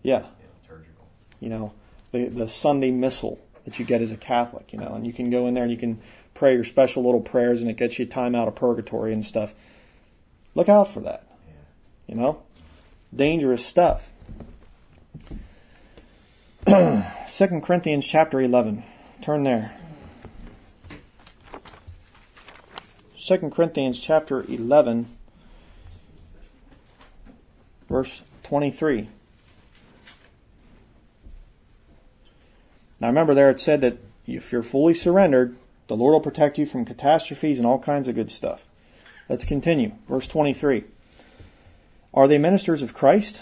Yeah. yeah liturgical. You know, the the Sunday Missal that you get as a Catholic. You know, and you can go in there and you can pray your special little prayers and it gets you time out of purgatory and stuff. Look out for that. You know? Dangerous stuff. 2 Corinthians chapter 11. Turn there. 2 Corinthians chapter 11 verse 23. Now remember there it said that if you're fully surrendered, the Lord will protect you from catastrophes and all kinds of good stuff. Let's continue. Verse 23. Are they ministers of Christ?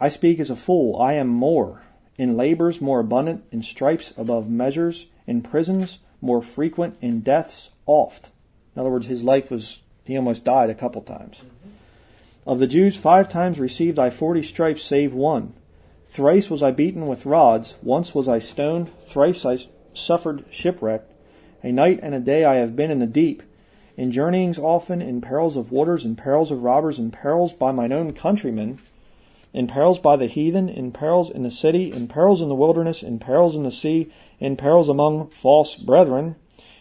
I speak as a fool. I am more. In labors more abundant, in stripes above measures, in prisons more frequent, in deaths oft. In other words, his life was, he almost died a couple times. Mm-hmm. Of the Jews, five times received I forty stripes, save one. Thrice was I beaten with rods, once was I stoned, thrice I suffered shipwreck. A night and a day I have been in the deep, in journeyings often, in perils of waters, in perils of robbers, in perils by mine own countrymen, in perils by the heathen, in perils in the city, in perils in the wilderness, in perils in the sea, in perils among false brethren,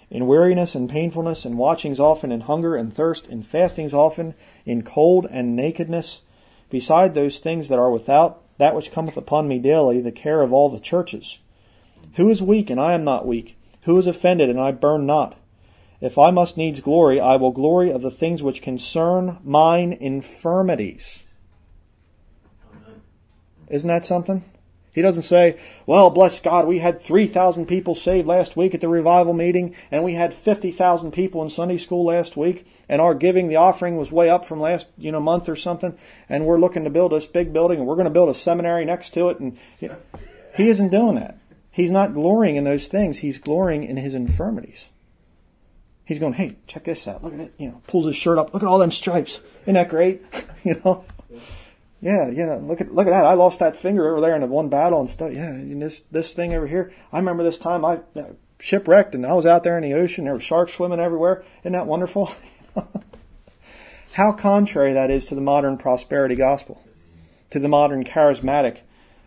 in weariness and painfulness, in watchings often, in hunger and thirst, in fastings often, in cold and nakedness, beside those things that are without, that which cometh upon me daily, the care of all the churches. Who is weak, and I am not weak? Who is offended, and I burn not? If I must needs glory, I will glory of the things which concern mine infirmities. Isn't that something? He doesn't say, well, bless God, we had 3,000 people saved last week at the revival meeting, and we had 50,000 people in Sunday school last week, and our giving, the offering was way up from last, you know, month or something, and we're looking to build this big building, and we're going to build a seminary next to it, and he isn't doing that. He's not glorying in those things. He's glorying in his infirmities. He's going, hey, check this out. Look at it. You know, pulls his shirt up. Look at all them stripes. Isn't that great? you know? Yeah, know, look at look at that. I lost that finger over there in the one battle and stuff. Yeah, and this this thing over here. I remember this time I uh, shipwrecked and I was out there in the ocean. There were sharks swimming everywhere. Isn't that wonderful? How contrary that is to the modern prosperity gospel, to the modern charismatic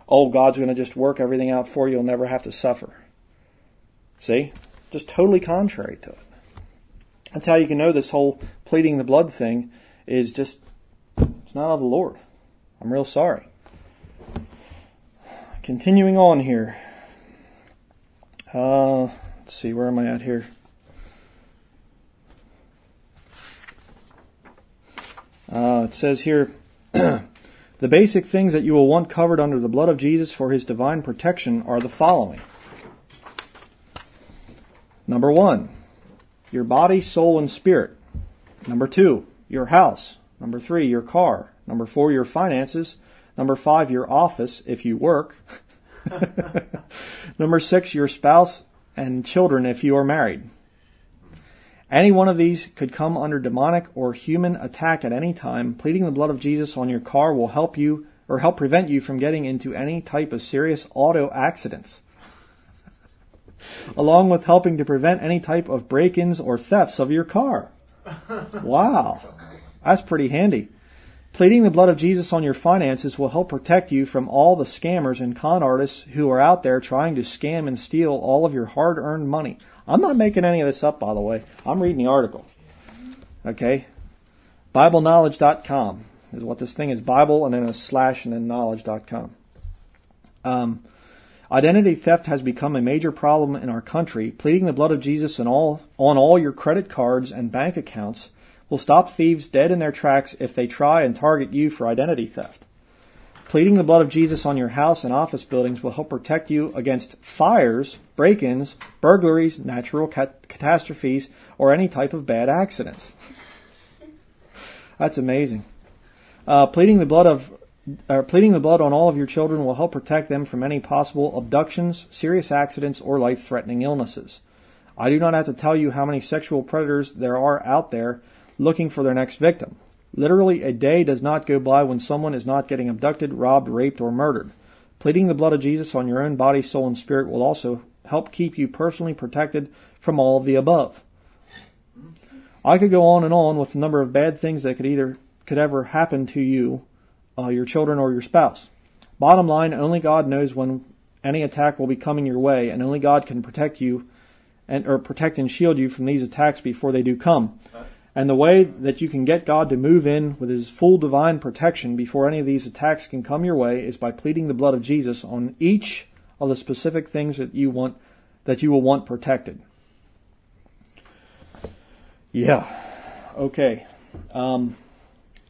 oh, God's going to just work everything out for you. You'll never have to suffer. See? Just totally contrary to it. That's how you can know this whole pleading the blood thing is just, it's not of the Lord. I'm real sorry. Continuing on here. Uh, let's see, where am I at here? Uh, it says here, The basic things that you will want covered under the blood of Jesus for his divine protection are the following. Number one, your body, soul, and spirit. Number two, your house. Number three, your car. Number four, your finances. Number five, your office, if you work. Number six, your spouse and children if you are married. Any one of these could come under demonic or human attack at any time. Pleading the blood of Jesus on your car will help you or help prevent you from getting into any type of serious auto accidents. Along with helping to prevent any type of break ins or thefts of your car. Wow. That's pretty handy. Pleading the blood of Jesus on your finances will help protect you from all the scammers and con artists who are out there trying to scam and steal all of your hard earned money. I'm not making any of this up, by the way. I'm reading the article. Okay? BibleKnowledge.com is what this thing is Bible and then a slash and then knowledge.com. Um, identity theft has become a major problem in our country. Pleading the blood of Jesus on all, on all your credit cards and bank accounts will stop thieves dead in their tracks if they try and target you for identity theft. Pleading the blood of Jesus on your house and office buildings will help protect you against fires, break ins, burglaries, natural cat- catastrophes, or any type of bad accidents. That's amazing. Uh, pleading the blood of uh, pleading the blood on all of your children will help protect them from any possible abductions, serious accidents, or life-threatening illnesses. I do not have to tell you how many sexual predators there are out there looking for their next victim. Literally, a day does not go by when someone is not getting abducted, robbed, raped, or murdered. Pleading the blood of Jesus on your own body, soul, and spirit will also help keep you personally protected from all of the above. I could go on and on with the number of bad things that could either could ever happen to you, uh, your children, or your spouse. Bottom line, only God knows when any attack will be coming your way, and only God can protect you and or protect and shield you from these attacks before they do come. And the way that you can get God to move in with his full divine protection before any of these attacks can come your way is by pleading the blood of Jesus on each of the specific things that you want that you will want protected. Yeah. Okay. Um,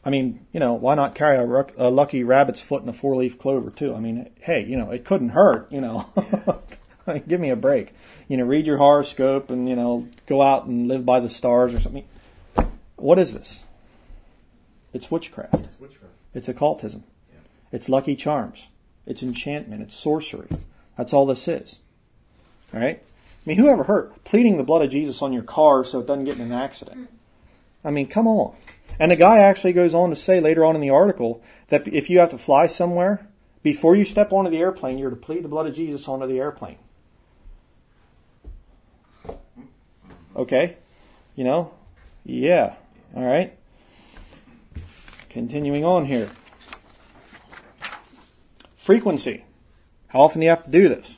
I mean, you know, why not carry a, ruck, a lucky rabbit's foot in a four-leaf clover too? I mean, hey, you know, it couldn't hurt. You know, give me a break. You know, read your horoscope and you know, go out and live by the stars or something. What is this? It's witchcraft. It's witchcraft. It's occultism. Yeah. It's lucky charms. It's enchantment. It's sorcery. That's all this is. All right? I mean, who ever heard pleading the blood of Jesus on your car so it doesn't get in an accident? I mean, come on. And the guy actually goes on to say later on in the article that if you have to fly somewhere, before you step onto the airplane, you're to plead the blood of Jesus onto the airplane. Okay? You know? Yeah. All right. Continuing on here. Frequency. How often do you have to do this?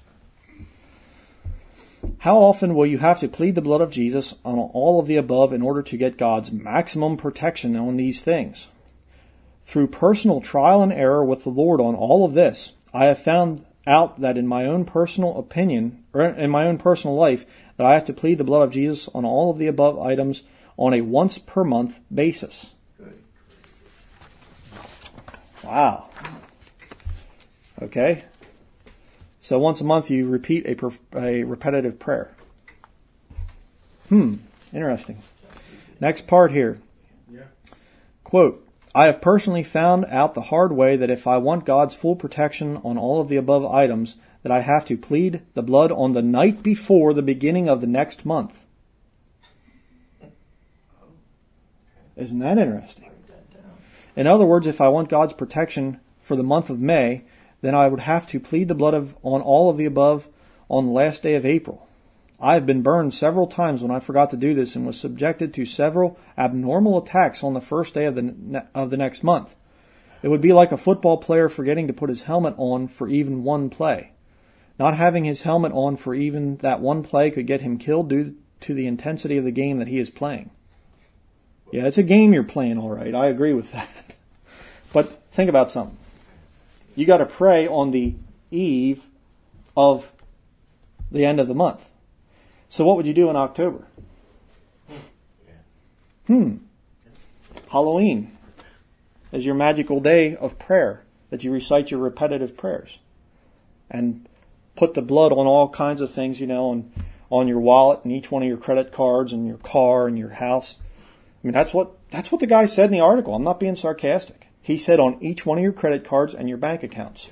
How often will you have to plead the blood of Jesus on all of the above in order to get God's maximum protection on these things? Through personal trial and error with the Lord on all of this, I have found out that in my own personal opinion, or in my own personal life, that I have to plead the blood of Jesus on all of the above items on a once per month basis. Wow. Okay. So once a month you repeat a, a repetitive prayer. Hmm. Interesting. Next part here. Quote, I have personally found out the hard way that if I want God's full protection on all of the above items, that I have to plead the blood on the night before the beginning of the next month. Isn't that interesting? In other words, if I want God's protection for the month of May, then I would have to plead the blood of on all of the above on the last day of April. I have been burned several times when I forgot to do this and was subjected to several abnormal attacks on the first day of the of the next month. It would be like a football player forgetting to put his helmet on for even one play. Not having his helmet on for even that one play could get him killed due to the intensity of the game that he is playing. Yeah, it's a game you're playing, all right. I agree with that. But think about something. You got to pray on the eve of the end of the month. So what would you do in October? Hmm. Halloween is your magical day of prayer that you recite your repetitive prayers and put the blood on all kinds of things, you know, and on your wallet and each one of your credit cards and your car and your house. I mean, that's what that's what the guy said in the article. I'm not being sarcastic. He said on each one of your credit cards and your bank accounts.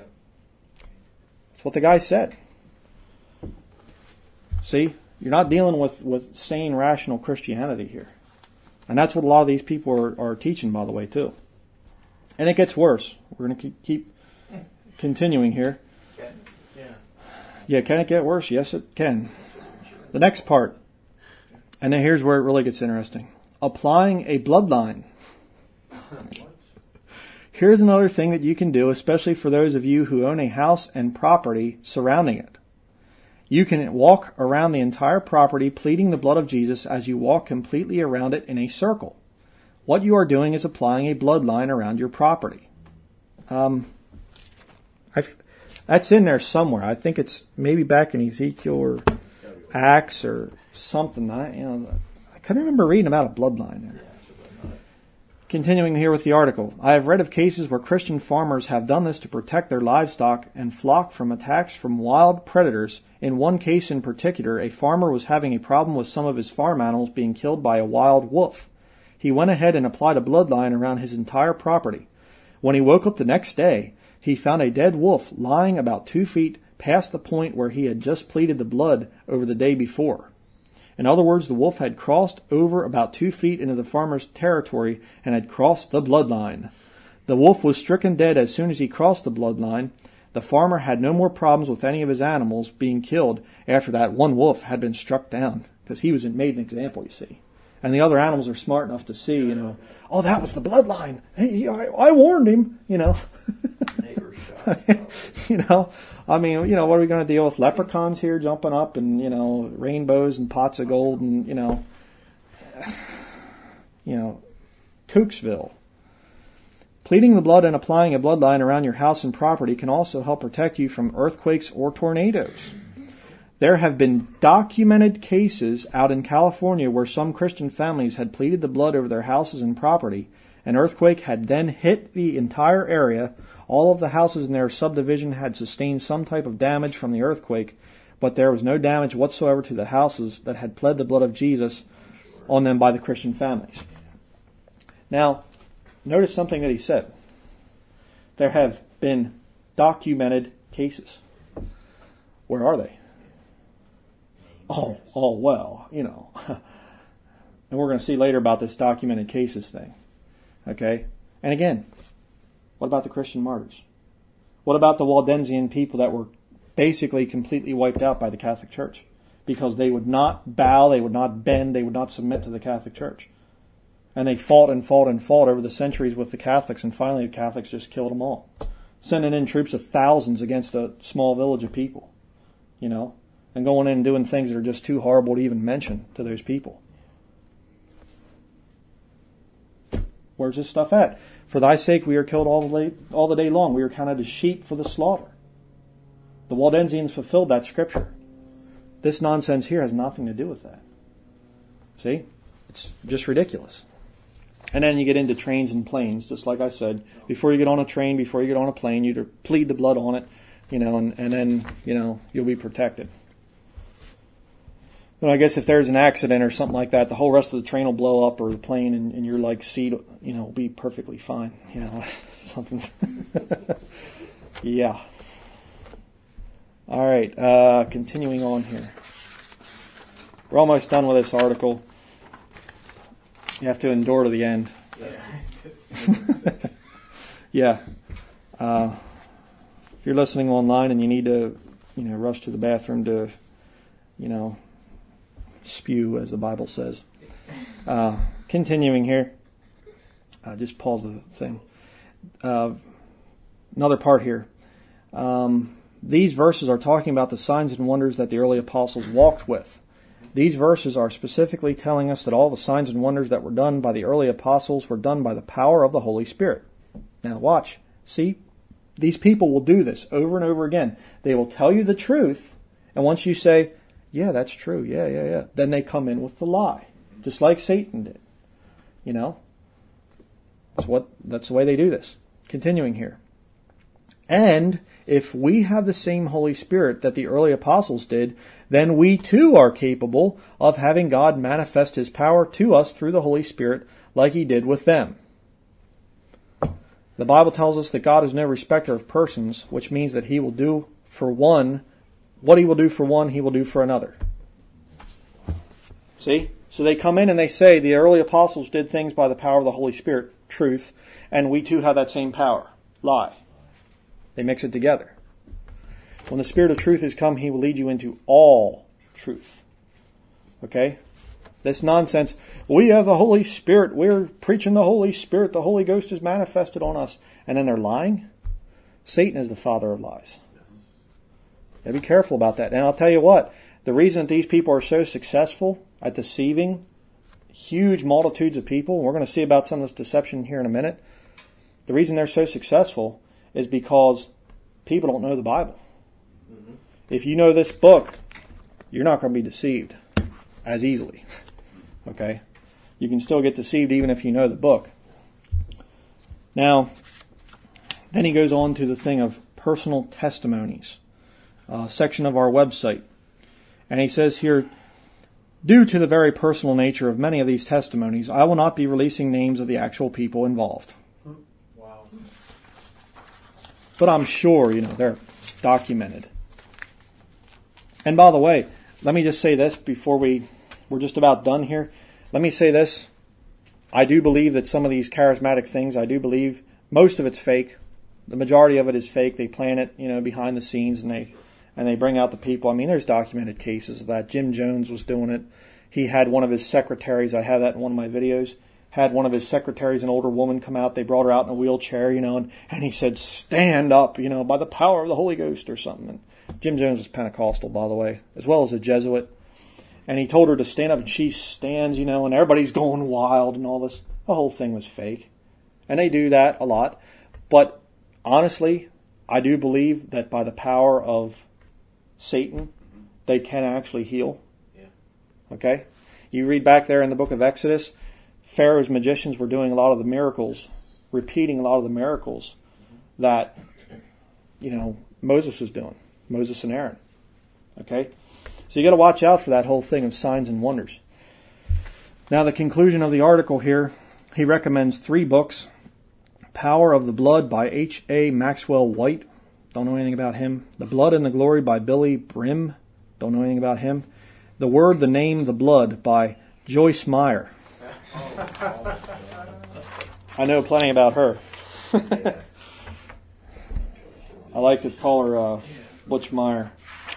That's what the guy said. See, you're not dealing with, with sane, rational Christianity here. And that's what a lot of these people are, are teaching, by the way, too. And it gets worse. We're going to keep continuing here. Yeah. Yeah, can it get worse? Yes, it can. The next part, and then here's where it really gets interesting applying a bloodline. Here's another thing that you can do, especially for those of you who own a house and property surrounding it. You can walk around the entire property pleading the blood of Jesus as you walk completely around it in a circle. What you are doing is applying a bloodline around your property. Um, I've, that's in there somewhere. I think it's maybe back in Ezekiel or Acts or something. I, you know, I couldn't remember reading about a bloodline there. Continuing here with the article, I have read of cases where Christian farmers have done this to protect their livestock and flock from attacks from wild predators. In one case in particular, a farmer was having a problem with some of his farm animals being killed by a wild wolf. He went ahead and applied a bloodline around his entire property. When he woke up the next day, he found a dead wolf lying about two feet past the point where he had just pleaded the blood over the day before. In other words, the wolf had crossed over about two feet into the farmer's territory and had crossed the bloodline. The wolf was stricken dead as soon as he crossed the bloodline. The farmer had no more problems with any of his animals being killed after that one wolf had been struck down because he was made an example, you see. And the other animals are smart enough to see, you know, oh, that was the bloodline. Hey, I, I warned him, you know. you know, I mean, you know, what are we going to deal with? Leprechauns here jumping up and, you know, rainbows and pots of gold and, you know, you know, Cooksville. Pleading the blood and applying a bloodline around your house and property can also help protect you from earthquakes or tornadoes. There have been documented cases out in California where some Christian families had pleaded the blood over their houses and property. An earthquake had then hit the entire area. All of the houses in their subdivision had sustained some type of damage from the earthquake, but there was no damage whatsoever to the houses that had pled the blood of Jesus on them by the Christian families. Now, notice something that he said. There have been documented cases. Where are they? Oh, oh well, you know. and we're going to see later about this documented cases thing. Okay? And again, what about the Christian martyrs? What about the Waldensian people that were basically completely wiped out by the Catholic Church? Because they would not bow, they would not bend, they would not submit to the Catholic Church. And they fought and fought and fought over the centuries with the Catholics, and finally the Catholics just killed them all. Sending in troops of thousands against a small village of people. You know? and going in and doing things that are just too horrible to even mention to those people. Where's this stuff at? For thy sake we are killed all the day, all the day long. We are counted as sheep for the slaughter. The Waldensians fulfilled that scripture. This nonsense here has nothing to do with that. See? It's just ridiculous. And then you get into trains and planes, just like I said. Before you get on a train, before you get on a plane, you plead the blood on it, you know, and, and then, you know, you'll be protected. I guess if there's an accident or something like that, the whole rest of the train will blow up or the plane and, and your like seat, you know, will be perfectly fine. You know, something. yeah. All right. Uh, continuing on here. We're almost done with this article. You have to endure to the end. yeah. Uh, if you're listening online and you need to, you know, rush to the bathroom to, you know, spew, as the Bible says. Uh, continuing here, uh, just pause the thing. Uh, another part here. Um, these verses are talking about the signs and wonders that the early apostles walked with. These verses are specifically telling us that all the signs and wonders that were done by the early apostles were done by the power of the Holy Spirit. Now, watch. See, these people will do this over and over again. They will tell you the truth, and once you say, yeah, that's true. Yeah, yeah, yeah. Then they come in with the lie, just like Satan did. You know, that's what that's the way they do this. Continuing here. And if we have the same Holy Spirit that the early apostles did, then we too are capable of having God manifest his power to us through the Holy Spirit like he did with them. The Bible tells us that God is no respecter of persons, which means that he will do for one, what he will do for one, he will do for another. See? So they come in and they say the early apostles did things by the power of the Holy Spirit, truth, and we too have that same power, lie. They mix it together. When the Spirit of truth has come, he will lead you into all truth. Okay? This nonsense, we have the Holy Spirit, we're preaching the Holy Spirit, the Holy Ghost is manifested on us, and then they're lying. Satan is the father of lies. Now be careful about that. And I'll tell you what, the reason that these people are so successful at deceiving huge multitudes of people, and we're going to see about some of this deception here in a minute, the reason they're so successful is because people don't know the Bible. Mm-hmm. If you know this book, you're not going to be deceived as easily. Okay? You can still get deceived even if you know the book. Now, then he goes on to the thing of personal testimonies, uh, section of our website. And he says here, due to the very personal nature of many of these testimonies, I will not be releasing names of the actual people involved. Wow. But I'm sure, you know, they're documented. And by the way, let me just say this before we, we're just about done here. Let me say this. I do believe that some of these charismatic things, I do believe most of it's fake. The majority of it is fake. They plan it, you know, behind the scenes and they, and they bring out the people. I mean, there's documented cases of that. Jim Jones was doing it. He had one of his secretaries, I have that in one of my videos, had one of his secretaries, an older woman, come out. They brought her out in a wheelchair, you know, and, and he said, stand up, you know, by the power of the Holy Ghost or something. And Jim Jones is Pentecostal, by the way, as well as a Jesuit. And he told her to stand up, and she stands, you know, and everybody's going wild and all this. The whole thing was fake. And they do that a lot. But honestly, I do believe that by the power of Satan, they can actually heal. Yeah. Okay? You read back there in the book of Exodus, Pharaoh's magicians were doing a lot of the miracles, repeating a lot of the miracles mm-hmm. that, you know, Moses was doing. Moses and Aaron. Okay? So you got to watch out for that whole thing of signs and wonders. Now, the conclusion of the article here, he recommends three books Power of the Blood by H.A. Maxwell Whyte. Don't know anything about him. The Blood and the Glory by Billye Brim. Don't know anything about him. The Word, the Name, the Blood by Joyce Meyer. I know plenty about her. I like to call her uh, Butch Meyer.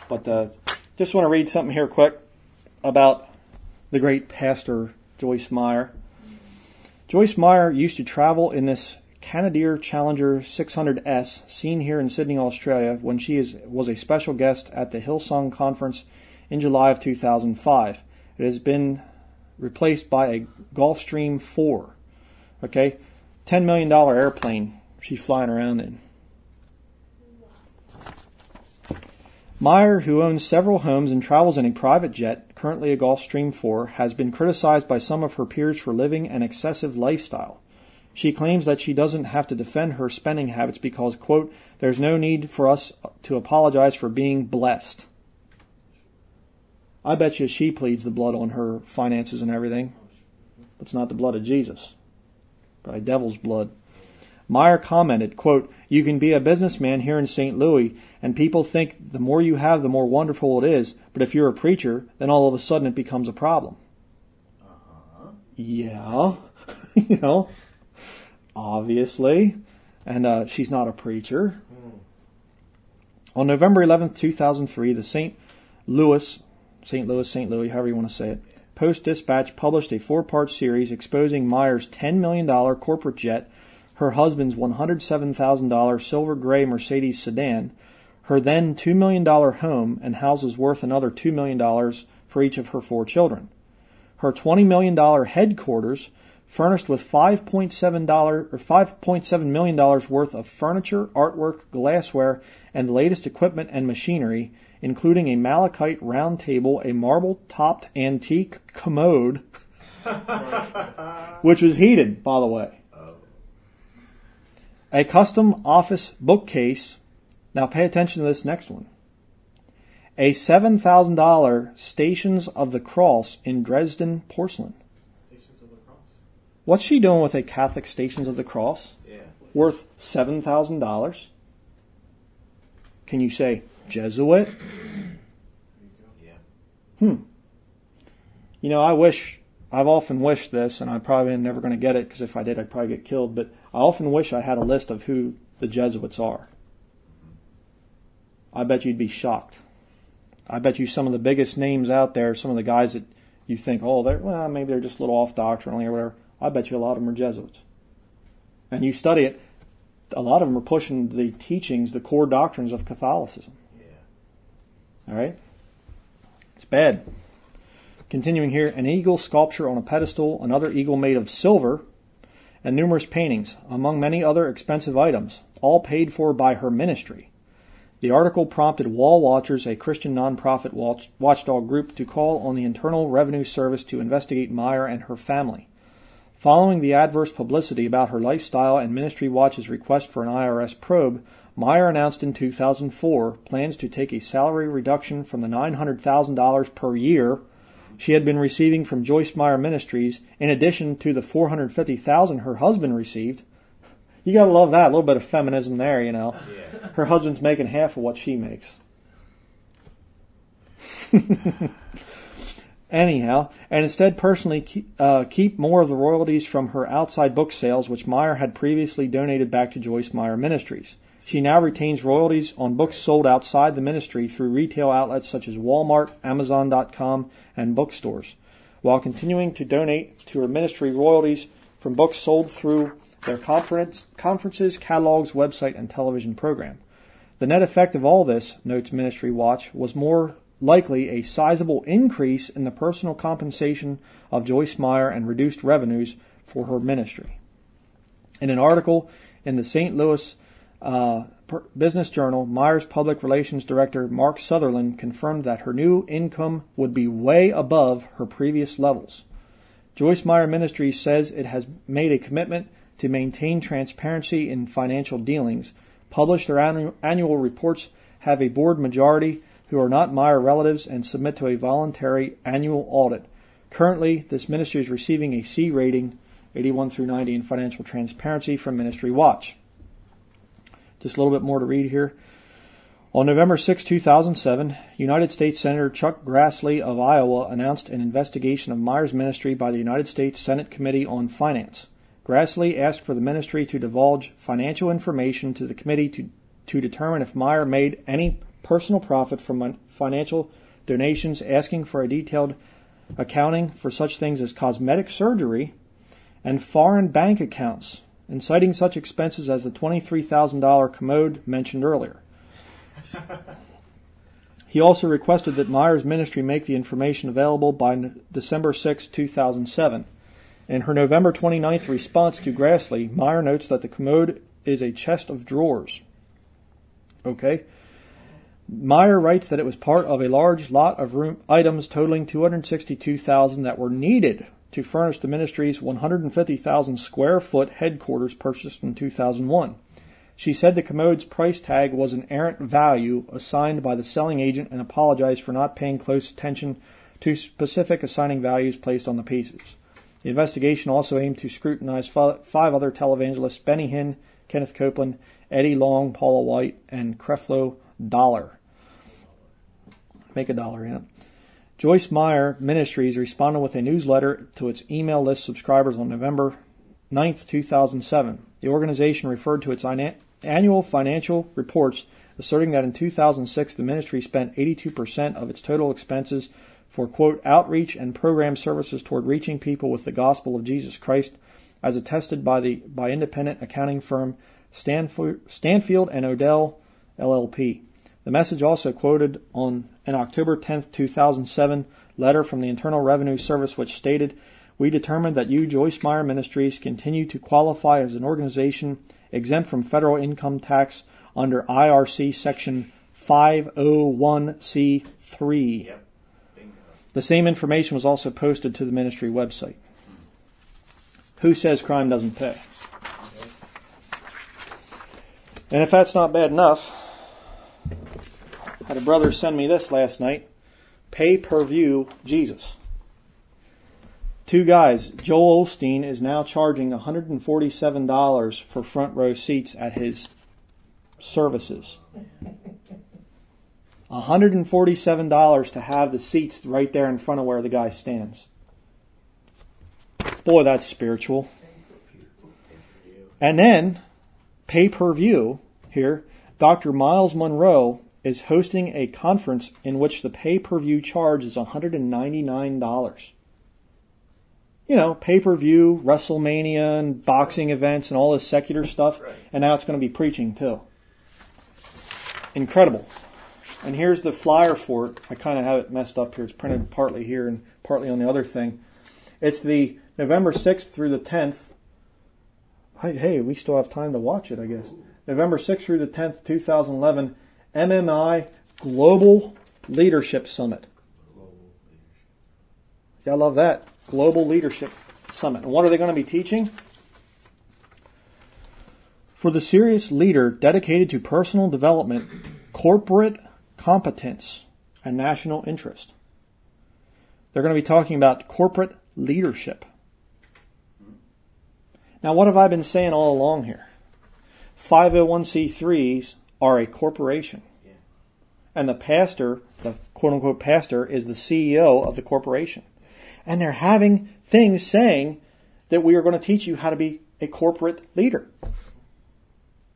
But uh, just want to read something here quick about the great pastor Joyce Meyer. Joyce Meyer used to travel in this Canadair Challenger 600S seen here in Sydney, Australia, when she is, was a special guest at the Hillsong Conference in July of 2005. It has been replaced by a Gulfstream 4. Okay? $10 million airplane she's flying around in. Meyer, who owns several homes and travels in a private jet, currently a Gulfstream 4, has been criticized by some of her peers for living an excessive lifestyle. She claims that she doesn't have to defend her spending habits because, quote, there's no need for us to apologize for being blessed. I bet you she pleads the blood on her finances and everything. But it's not the blood of Jesus. By devil's blood. Meyer commented, quote, You can be a businessman here in St. Louis, and people think the more you have, the more wonderful it is. But if you're a preacher, then all of a sudden it becomes a problem. Uh-huh. Yeah, you know, obviously. And uh, she's not a preacher. On November 11th, 2003, the St. Louis, St. Louis, St. Louis, however you want to say it, Post Dispatch published a four part series exposing Meyer's $10 million corporate jet, her husband's $107,000 silver gray Mercedes sedan, her then $2 million home, and houses worth another $2 million for each of her four children. Her $20 million headquarters, furnished with $5.7 or $5.7 million worth of furniture, artwork, glassware, and the latest equipment and machinery, including a malachite round table, a marble topped antique commode, which was heated, by the way, oh. a custom office bookcase. Now pay attention to this next one. A $7,000 Stations of the Cross in Dresden porcelain. Stations of the Cross. What's she doing with a Catholic Stations of the Cross Yeah. worth $7,000? Can you say, Jesuit? There you go. Yeah. Hmm. You know, I wish, I've often wished this, and I'm probably am never going to get it because if I did, I'd probably get killed, but I often wish I had a list of who the Jesuits are. I bet you'd be shocked. I bet you some of the biggest names out there, some of the guys that you think, oh, they're, well, maybe they're just a little off doctrinally or whatever. I bet you a lot of them are Jesuits. And you study it, a lot of them are pushing the teachings, the core doctrines of Catholicism. Yeah. All right? It's bad. Continuing here, an eagle sculpture on a pedestal, another eagle made of silver, and numerous paintings, among many other expensive items, all paid for by her ministry. The article prompted Wall Watchers, a Christian nonprofit watch, watchdog group, to call on the Internal Revenue Service to investigate Meyer and her family. Following the adverse publicity about her lifestyle and Ministry Watch's request for an IRS probe, Meyer announced in 2004 plans to take a salary reduction from the $900,000 per year she had been receiving from Joyce Meyer Ministries, in addition to the 450,000 her husband received. You gotta love that, a little bit of feminism there, you know. Yeah. Her husband's making half of what she makes. Anyhow, and instead personally keep, uh, keep more of the royalties from her outside book sales, which Meyer had previously donated back to Joyce Meyer Ministries. She now retains royalties on books sold outside the ministry through retail outlets such as Walmart, Amazon.com, and bookstores, while continuing to donate to her ministry royalties from books sold through their conference, conferences, catalogs, website, and television program. The net effect of all this, notes Ministry Watch, was more likely a sizable increase in the personal compensation of Joyce Meyer and reduced revenues for her ministry. In an article in the St. Louis uh, Business Journal, Meyer's public relations director Mark Sutherland confirmed that her new income would be way above her previous levels. Joyce Meyer Ministries says it has made a commitment to maintain transparency in financial dealings, publish their annual reports, have a board majority who are not Meyer relatives, and submit to a voluntary annual audit. Currently, this ministry is receiving a C rating, 81 through 90, in financial transparency from Ministry Watch. Just a little bit more to read here. On November 6, 2007, United States Senator Chuck Grassley of Iowa announced an investigation of Meyer's ministry by the United States Senate Committee on Finance. Grassley asked for the ministry to divulge financial information to the committee to, to determine if Meyer made any personal profit from financial donations, asking for a detailed accounting for such things as cosmetic surgery and foreign bank accounts, and citing such expenses as the $23,000 commode mentioned earlier. He also requested that Meyer's ministry make the information available by December 6, 2007. In her November 29th response to Grassley, Meyer notes that the commode is a chest of drawers. Okay? Meyer writes that it was part of a large lot of room items totaling 262,000 that were needed to furnish the ministry's 150,000 square foot headquarters purchased in 2001. She said the commode's price tag was an errant value assigned by the selling agent and apologized for not paying close attention to specific assigning values placed on the pieces. The investigation also aimed to scrutinize five other televangelists Benny Hinn, Kenneth Copeland, Eddie Long, Paula White, and Creflo Dollar. Make a dollar, yeah. Joyce Meyer Ministries responded with a newsletter to its email list subscribers on November 9, 2007. The organization referred to its annual financial reports, asserting that in 2006 the ministry spent 82% of its total expenses for, quote, outreach and program services toward reaching people with the gospel of Jesus Christ, as attested by the by independent accounting firm Stanfield, Stanfield and O'Dell LLP. The message also quoted on an October 10, 2007 letter from the Internal Revenue Service which stated, "We determined that you Joyce Meyer Ministries continue to qualify as an organization exempt from federal income tax under IRC section 501c3." Yep. The same information was also posted to the ministry website. Who says crime doesn't pay? And if that's not bad enough, had a brother send me this last night. Pay per view Jesus. Two guys. Joel Osteen is now charging $147 for front row seats at his services. $147 to have the seats right there in front of where the guy stands. Boy, that's spiritual. And then, pay per view here, Dr. Myles Munroe is hosting a conference in which the pay per view charge is $199. You know, pay per view, WrestleMania, and boxing events, and all this secular stuff. Right. And now it's going to be preaching too. Incredible. And here's the flyer for it. I kind of have it messed up here. It's printed partly here and partly on the other thing. It's the November 6th through the 10th. Hey, Hey, we still have time to watch it, I guess. November 6th through the 10th, 2011, MMI Global Leadership Summit. I love that. Global Leadership Summit. And what are they going to be teaching? For the serious leader dedicated to personal development, corporate competence, and national interest. They're going to be talking about corporate leadership. Now, what have I been saying all along here? 501c3s are a corporation. Yeah. And the pastor, the quote unquote pastor, is the CEO of the corporation. And they're having things saying that we are going to teach you how to be a corporate leader.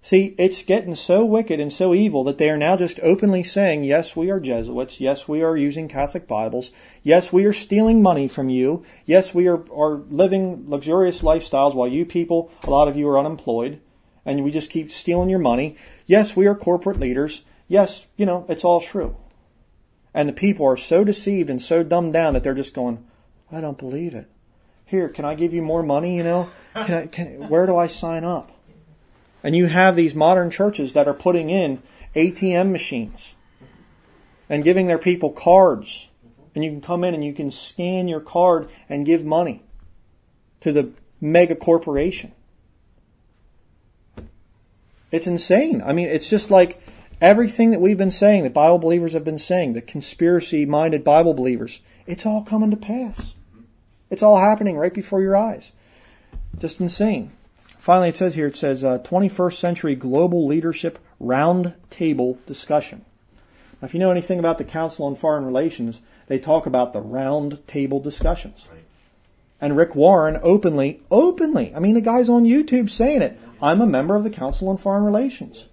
See, it's getting so wicked and so evil that they are now just openly saying, yes, we are Jesuits. Yes, we are using Catholic Bibles. Yes, we are stealing money from you. Yes, we are, are living luxurious lifestyles while you people, a lot of you are unemployed and we just keep stealing your money. Yes, we are corporate leaders. Yes, you know, it's all true. And the people are so deceived and so dumbed down that they're just going, I don't believe it. Here, can I give you more money, you know? Can I, can, where do I sign up? And you have these modern churches that are putting in ATM machines and giving their people cards. And you can come in and you can scan your card and give money to the mega corporation. It's insane. I mean, it's just like everything that we've been saying, that Bible believers have been saying, the conspiracy minded Bible believers, it's all coming to pass. It's all happening right before your eyes. Just insane. Finally, it says here, it says uh, 21st century global leadership round table discussion. Now, if you know anything about the Council on Foreign Relations, they talk about the round table discussions. Right. And Rick Warren openly, openly, I mean, the guy's on YouTube saying it. I'm a member of the Council on Foreign Relations.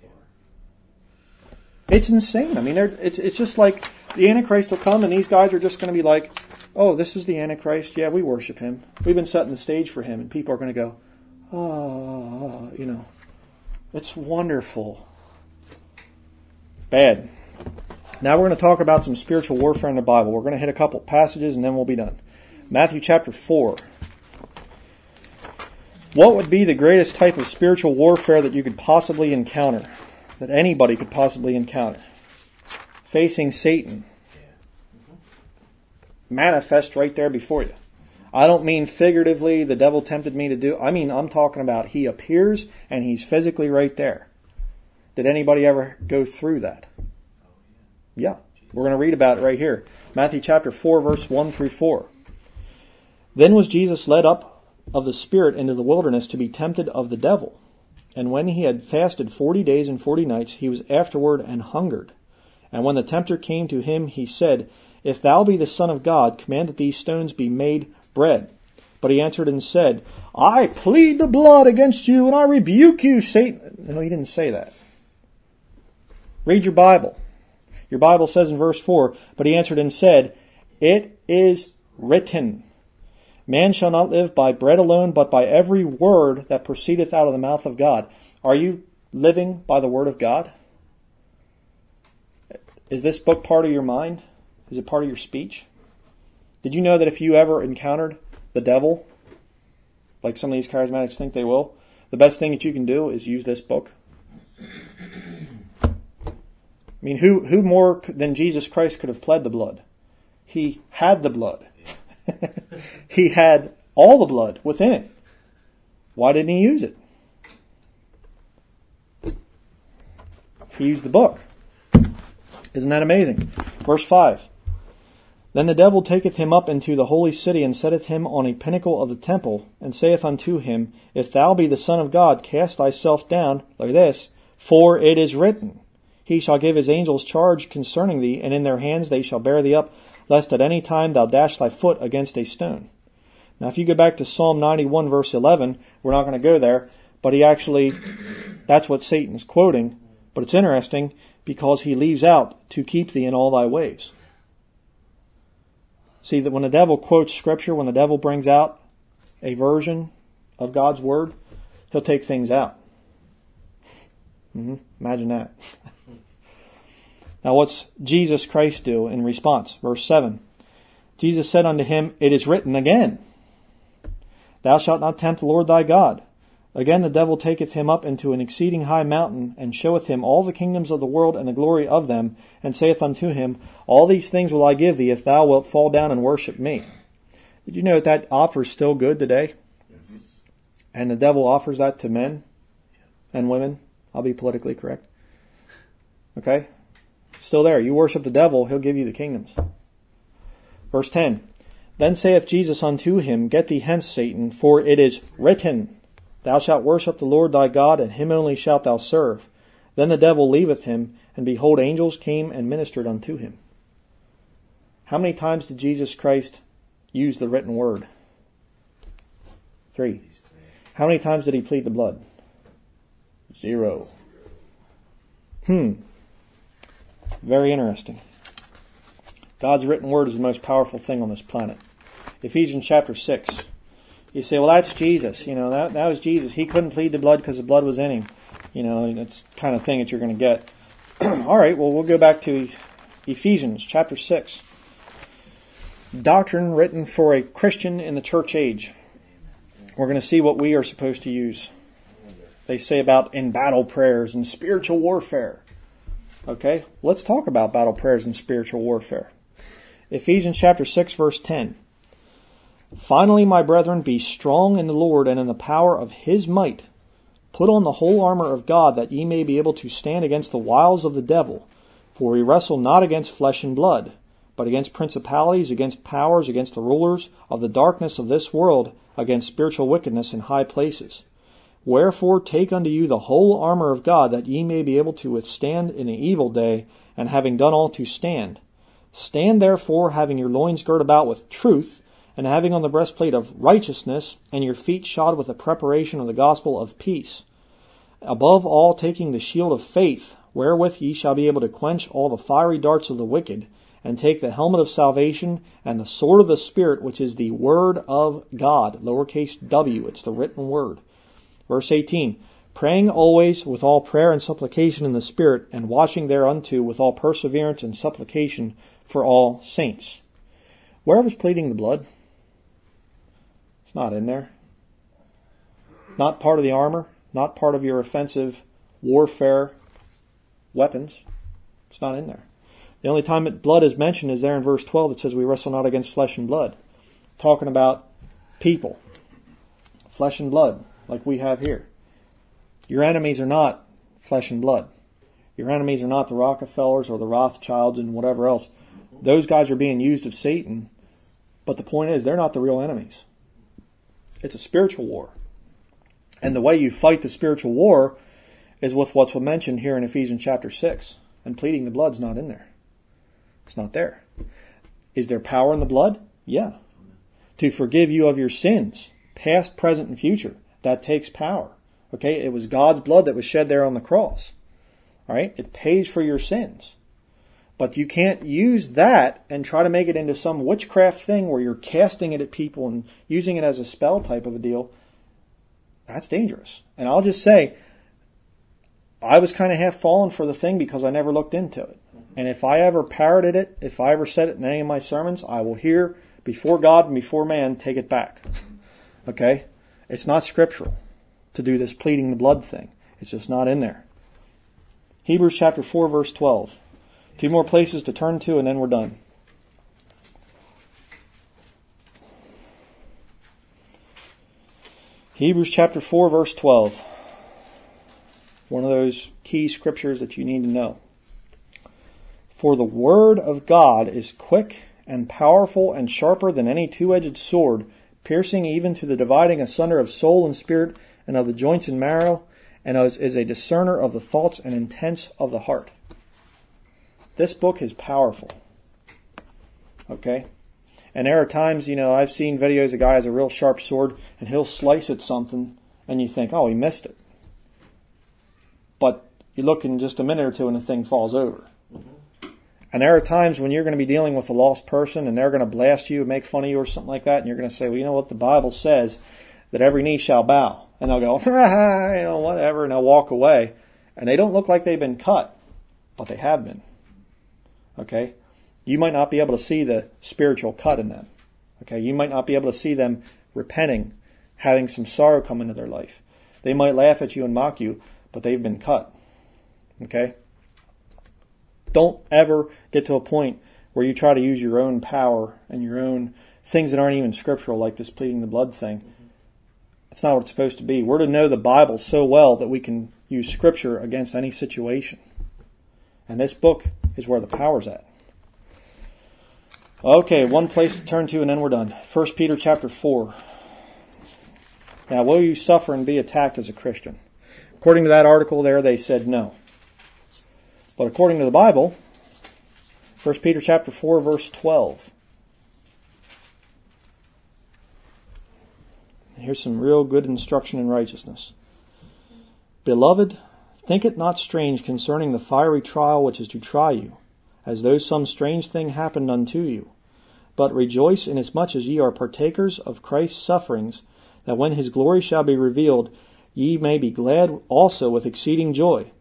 It's insane. I mean, it's, it's just like the Antichrist will come and these guys are just going to be like, oh, this is the Antichrist. Yeah, we worship him. We've been setting the stage for him. And people are going to go, oh, you know, it's wonderful. Bad. Now we're going to talk about some spiritual warfare in the Bible. We're going to hit a couple passages and then we'll be done. Matthew chapter 4. What would be the greatest type of spiritual warfare that you could possibly encounter? That anybody could possibly encounter? Facing Satan. Manifest right there before you. I don't mean figuratively, the devil tempted me to do. I mean, I'm talking about he appears and he's physically right there. Did anybody ever go through that? Yeah. We're going to read about it right here. Matthew chapter 4, verse 1 through 4. Then was Jesus led up of the Spirit into the wilderness to be tempted of the devil. And when he had fasted forty days and forty nights, he was afterward and hungered. And when the tempter came to him, he said, If thou be the Son of God, command that these stones be made bread. But he answered and said, I plead the blood against you, and I rebuke you, Satan. No, he didn't say that. Read your Bible. Your Bible says in verse 4, But he answered and said, It is written, Man shall not live by bread alone, but by every word that proceedeth out of the mouth of God. Are you living by the word of God? Is this book part of your mind? Is it part of your speech? Did you know that if you ever encountered the devil, like some of these charismatics think they will, the best thing that you can do is use this book? I mean, who, who more than Jesus Christ could have pled the blood? He had the blood. he had all the blood within it. Why didn't he use it? He used the book. Isn't that amazing? Verse 5. Then the devil taketh him up into the holy city and setteth him on a pinnacle of the temple and saith unto him, If thou be the Son of God, cast thyself down, at this, for it is written, He shall give his angels charge concerning thee, and in their hands they shall bear thee up, lest at any time thou dash thy foot against a stone. Now, if you go back to Psalm 91 verse 11, we're not going to go there, but he actually, that's what Satan's quoting, but it's interesting because he leaves out to keep thee in all thy ways. See that when the devil quotes scripture, when the devil brings out a version of God's word, he'll take things out. Mm-hmm. Imagine that. now, what's Jesus Christ do in response? Verse 7. Jesus said unto him, It is written again, Thou shalt not tempt the Lord thy God. Again the devil taketh him up into an exceeding high mountain, and showeth him all the kingdoms of the world and the glory of them, and saith unto him, All these things will I give thee, if thou wilt fall down and worship me. Did you know that that offer is still good today? Yes. And the devil offers that to men and women. I'll be politically correct. Okay? Still there. You worship the devil, he'll give you the kingdoms. Verse 10 Then saith Jesus unto him, Get thee hence, Satan, for it is written, Thou shalt worship the Lord thy God, and him only shalt thou serve. Then the devil leaveth him, and behold, angels came and ministered unto him. How many times did Jesus Christ use the written word? Three. How many times did he plead the blood? Zero. Hmm. Very interesting. God's written word is the most powerful thing on this planet. Ephesians chapter 6. You say, well, that's Jesus. You know, that, that was Jesus. He couldn't plead the blood because the blood was in him. You know, that's kind of thing that you're going to get. All right, well, we'll go back to Ephesians chapter 6. Doctrine written for a Christian in the church age. We're going to see what we are supposed to use. They say about in battle prayers and spiritual warfare. Okay, let's talk about battle prayers and spiritual warfare. Ephesians chapter 6 verse 10. Finally, my brethren, be strong in the Lord and in the power of his might. Put on the whole armor of God that ye may be able to stand against the wiles of the devil. For we wrestle not against flesh and blood, but against principalities, against powers, against the rulers of the darkness of this world, against spiritual wickedness in high places. Wherefore take unto you the whole armor of God that ye may be able to withstand in the evil day, and having done all to stand. Stand therefore, having your loins girt about with truth, and having on the breastplate of righteousness, and your feet shod with the preparation of the gospel of peace. Above all, taking the shield of faith, wherewith ye shall be able to quench all the fiery darts of the wicked, and take the helmet of salvation and the sword of the Spirit, which is the word of God, lowercase w, it's the written word. Verse 18, praying always with all prayer and supplication in the Spirit, and watching thereunto with all perseverance and supplication for all saints. Where was pleading the blood? It's not in there. Not part of the armor, not part of your offensive warfare weapons. It's not in there. The only time that blood is mentioned is there in verse 12 that says we wrestle not against flesh and blood. Talking about people. Flesh and blood, like we have here. Your enemies are not flesh and blood. Your enemies are not the Rockefellers or the Rothschilds and whatever else. Those guys are being used of Satan, but the point is they're not the real enemies. It's a spiritual war. And the way you fight the spiritual war is with what's mentioned here in Ephesians chapter 6. And pleading the blood's not in there. It's not there. Is there power in the blood? Yeah. To forgive you of your sins, past, present, and future. That takes power. Okay? It was God's blood that was shed there on the cross. Alright? It pays for your sins. But you can't use that and try to make it into some witchcraft thing where you're casting it at people and using it as a spell type of a deal. That's dangerous. And I'll just say, I was kind of half fallen for the thing because I never looked into it. And if I ever parroted it, if I ever said it in any of my sermons, I will hear before God and before man take it back. Okay? It's not scriptural to do this pleading the blood thing. It's just not in there. Hebrews chapter 4 verse 12. Two more places to turn to and then we're done. Hebrews chapter 4 verse 12. One of those key scriptures that you need to know. For the word of God is quick and powerful and sharper than any two-edged sword, piercing even to the dividing asunder of soul and spirit and of the joints and marrow, and is, is a discerner of the thoughts and intents of the heart. this book is powerful. Okay? And there are times, you know, I've seen videos, a guy has a real sharp sword and he'll slice at something and you think, oh, he missed it. But you look in just a minute or two and the thing falls over. And there are times when you're going to be dealing with a lost person and they're going to blast you and make fun of you or something like that, and you're going to say, well, you know what? The Bible says that every knee shall bow. And they'll go, you know, whatever, and they'll walk away. And they don't look like they've been cut, but they have been. Okay? You might not be able to see the spiritual cut in them. Okay? You might not be able to see them repenting, having some sorrow come into their life. They might laugh at you and mock you, but they've been cut. Okay? Don't ever get to a point where you try to use your own power and your own things that aren't even scriptural, like this pleading the blood thing. It's not what it's supposed to be. We're to know the Bible so well that we can use scripture against any situation. And this book is where the power's at. Okay, one place to turn to and then we're done. 1 Peter chapter 4. Now, will you suffer and be attacked as a Christian? According to that article there, they said no. But according to the Bible, 1 Peter chapter 4 verse 12. Here's some real good instruction in righteousness. Beloved, think it not strange concerning the fiery trial which is to try you, as though some strange thing happened unto you. But rejoice inasmuch as ye are partakers of Christ's sufferings, that when his glory shall be revealed, ye may be glad also with exceeding joy.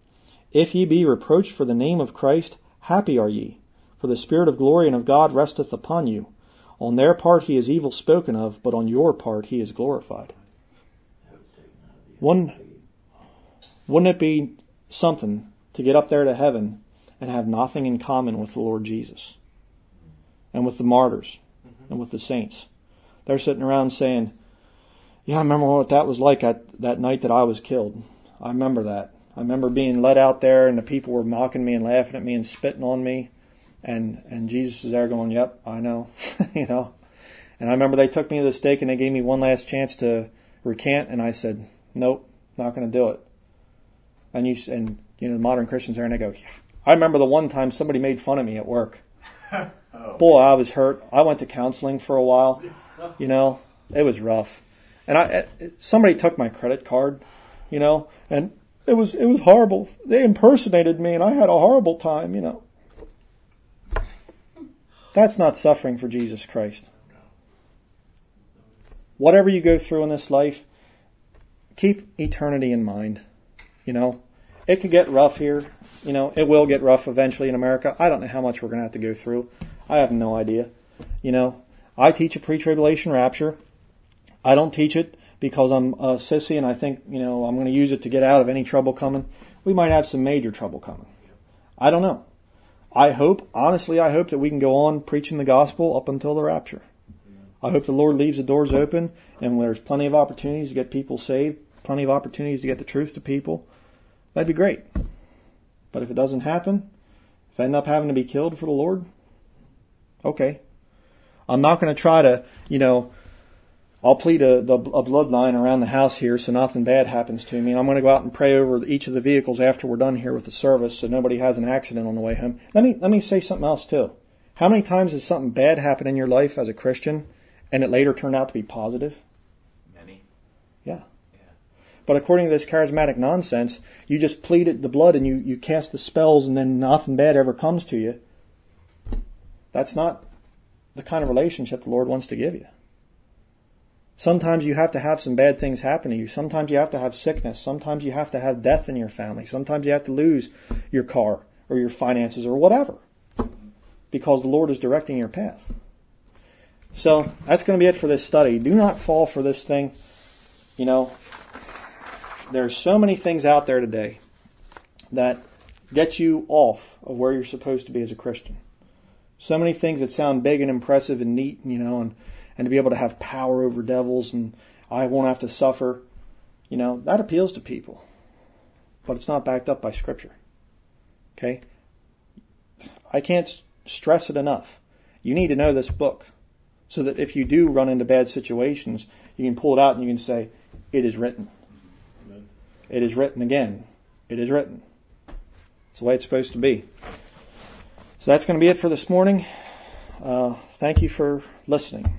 If ye be reproached for the name of Christ, happy are ye, for the Spirit of glory and of God resteth upon you. On their part he is evil spoken of, but on your part he is glorified. One, wouldn't it be something to get up there to heaven and have nothing in common with the Lord Jesus and with the martyrs and with the saints? They're sitting around saying, Yeah, I remember what that was like at that night that I was killed. I remember that. I remember being led out there and the people were mocking me and laughing at me and spitting on me and and Jesus is there going, "Yep, I know," you know. And I remember they took me to the stake and they gave me one last chance to recant, and I said, "Nope, not going to do it." And you and you know the modern Christians there, and they go, yeah. "I remember the one time somebody made fun of me at work. oh. Boy, I was hurt. I went to counseling for a while. You know, it was rough, and I somebody took my credit card, you know, and it was it was horrible. They impersonated me, and I had a horrible time, you know." That's not suffering for Jesus Christ. Whatever you go through in this life, keep eternity in mind. You know, it could get rough here. You know, it will get rough eventually in America. I don't know how much we're going to have to go through. I have no idea. You know, I teach a pre-tribulation rapture. I don't teach it because I'm a sissy and I think, you know, I'm going to use it to get out of any trouble coming. We might have some major trouble coming. I don't know. I hope, honestly, I hope that we can go on preaching the gospel up until the rapture. I hope the Lord leaves the doors open and there's plenty of opportunities to get people saved, plenty of opportunities to get the truth to people. That'd be great. But if it doesn't happen, if I end up having to be killed for the Lord, okay. I'm not going to try to, you know, I'll plead a, a bloodline around the house here so nothing bad happens to me. And I'm going to go out and pray over each of the vehicles after we're done here with the service so nobody has an accident on the way home. Let me, let me say something else too. How many times has something bad happened in your life as a Christian and it later turned out to be positive? Many. Yeah. yeah. But according to this charismatic nonsense, you just pleaded the blood and you, you cast the spells and then nothing bad ever comes to you. That's not the kind of relationship the Lord wants to give you. Sometimes you have to have some bad things happen to you. Sometimes you have to have sickness. Sometimes you have to have death in your family. Sometimes you have to lose your car or your finances or whatever because the Lord is directing your path. So that's going to be it for this study. Do not fall for this thing. You know, there's so many things out there today that get you off of where you're supposed to be as a Christian. So many things that sound big and impressive and neat, and, you know, and and to be able to have power over devils and I won't have to suffer, you know, that appeals to people. But it's not backed up by Scripture. Okay? I can't stress it enough. You need to know this book so that if you do run into bad situations, you can pull it out and you can say, It is written. Amen. It is written again. It is written. It's the way it's supposed to be. So that's going to be it for this morning. Uh, thank you for listening.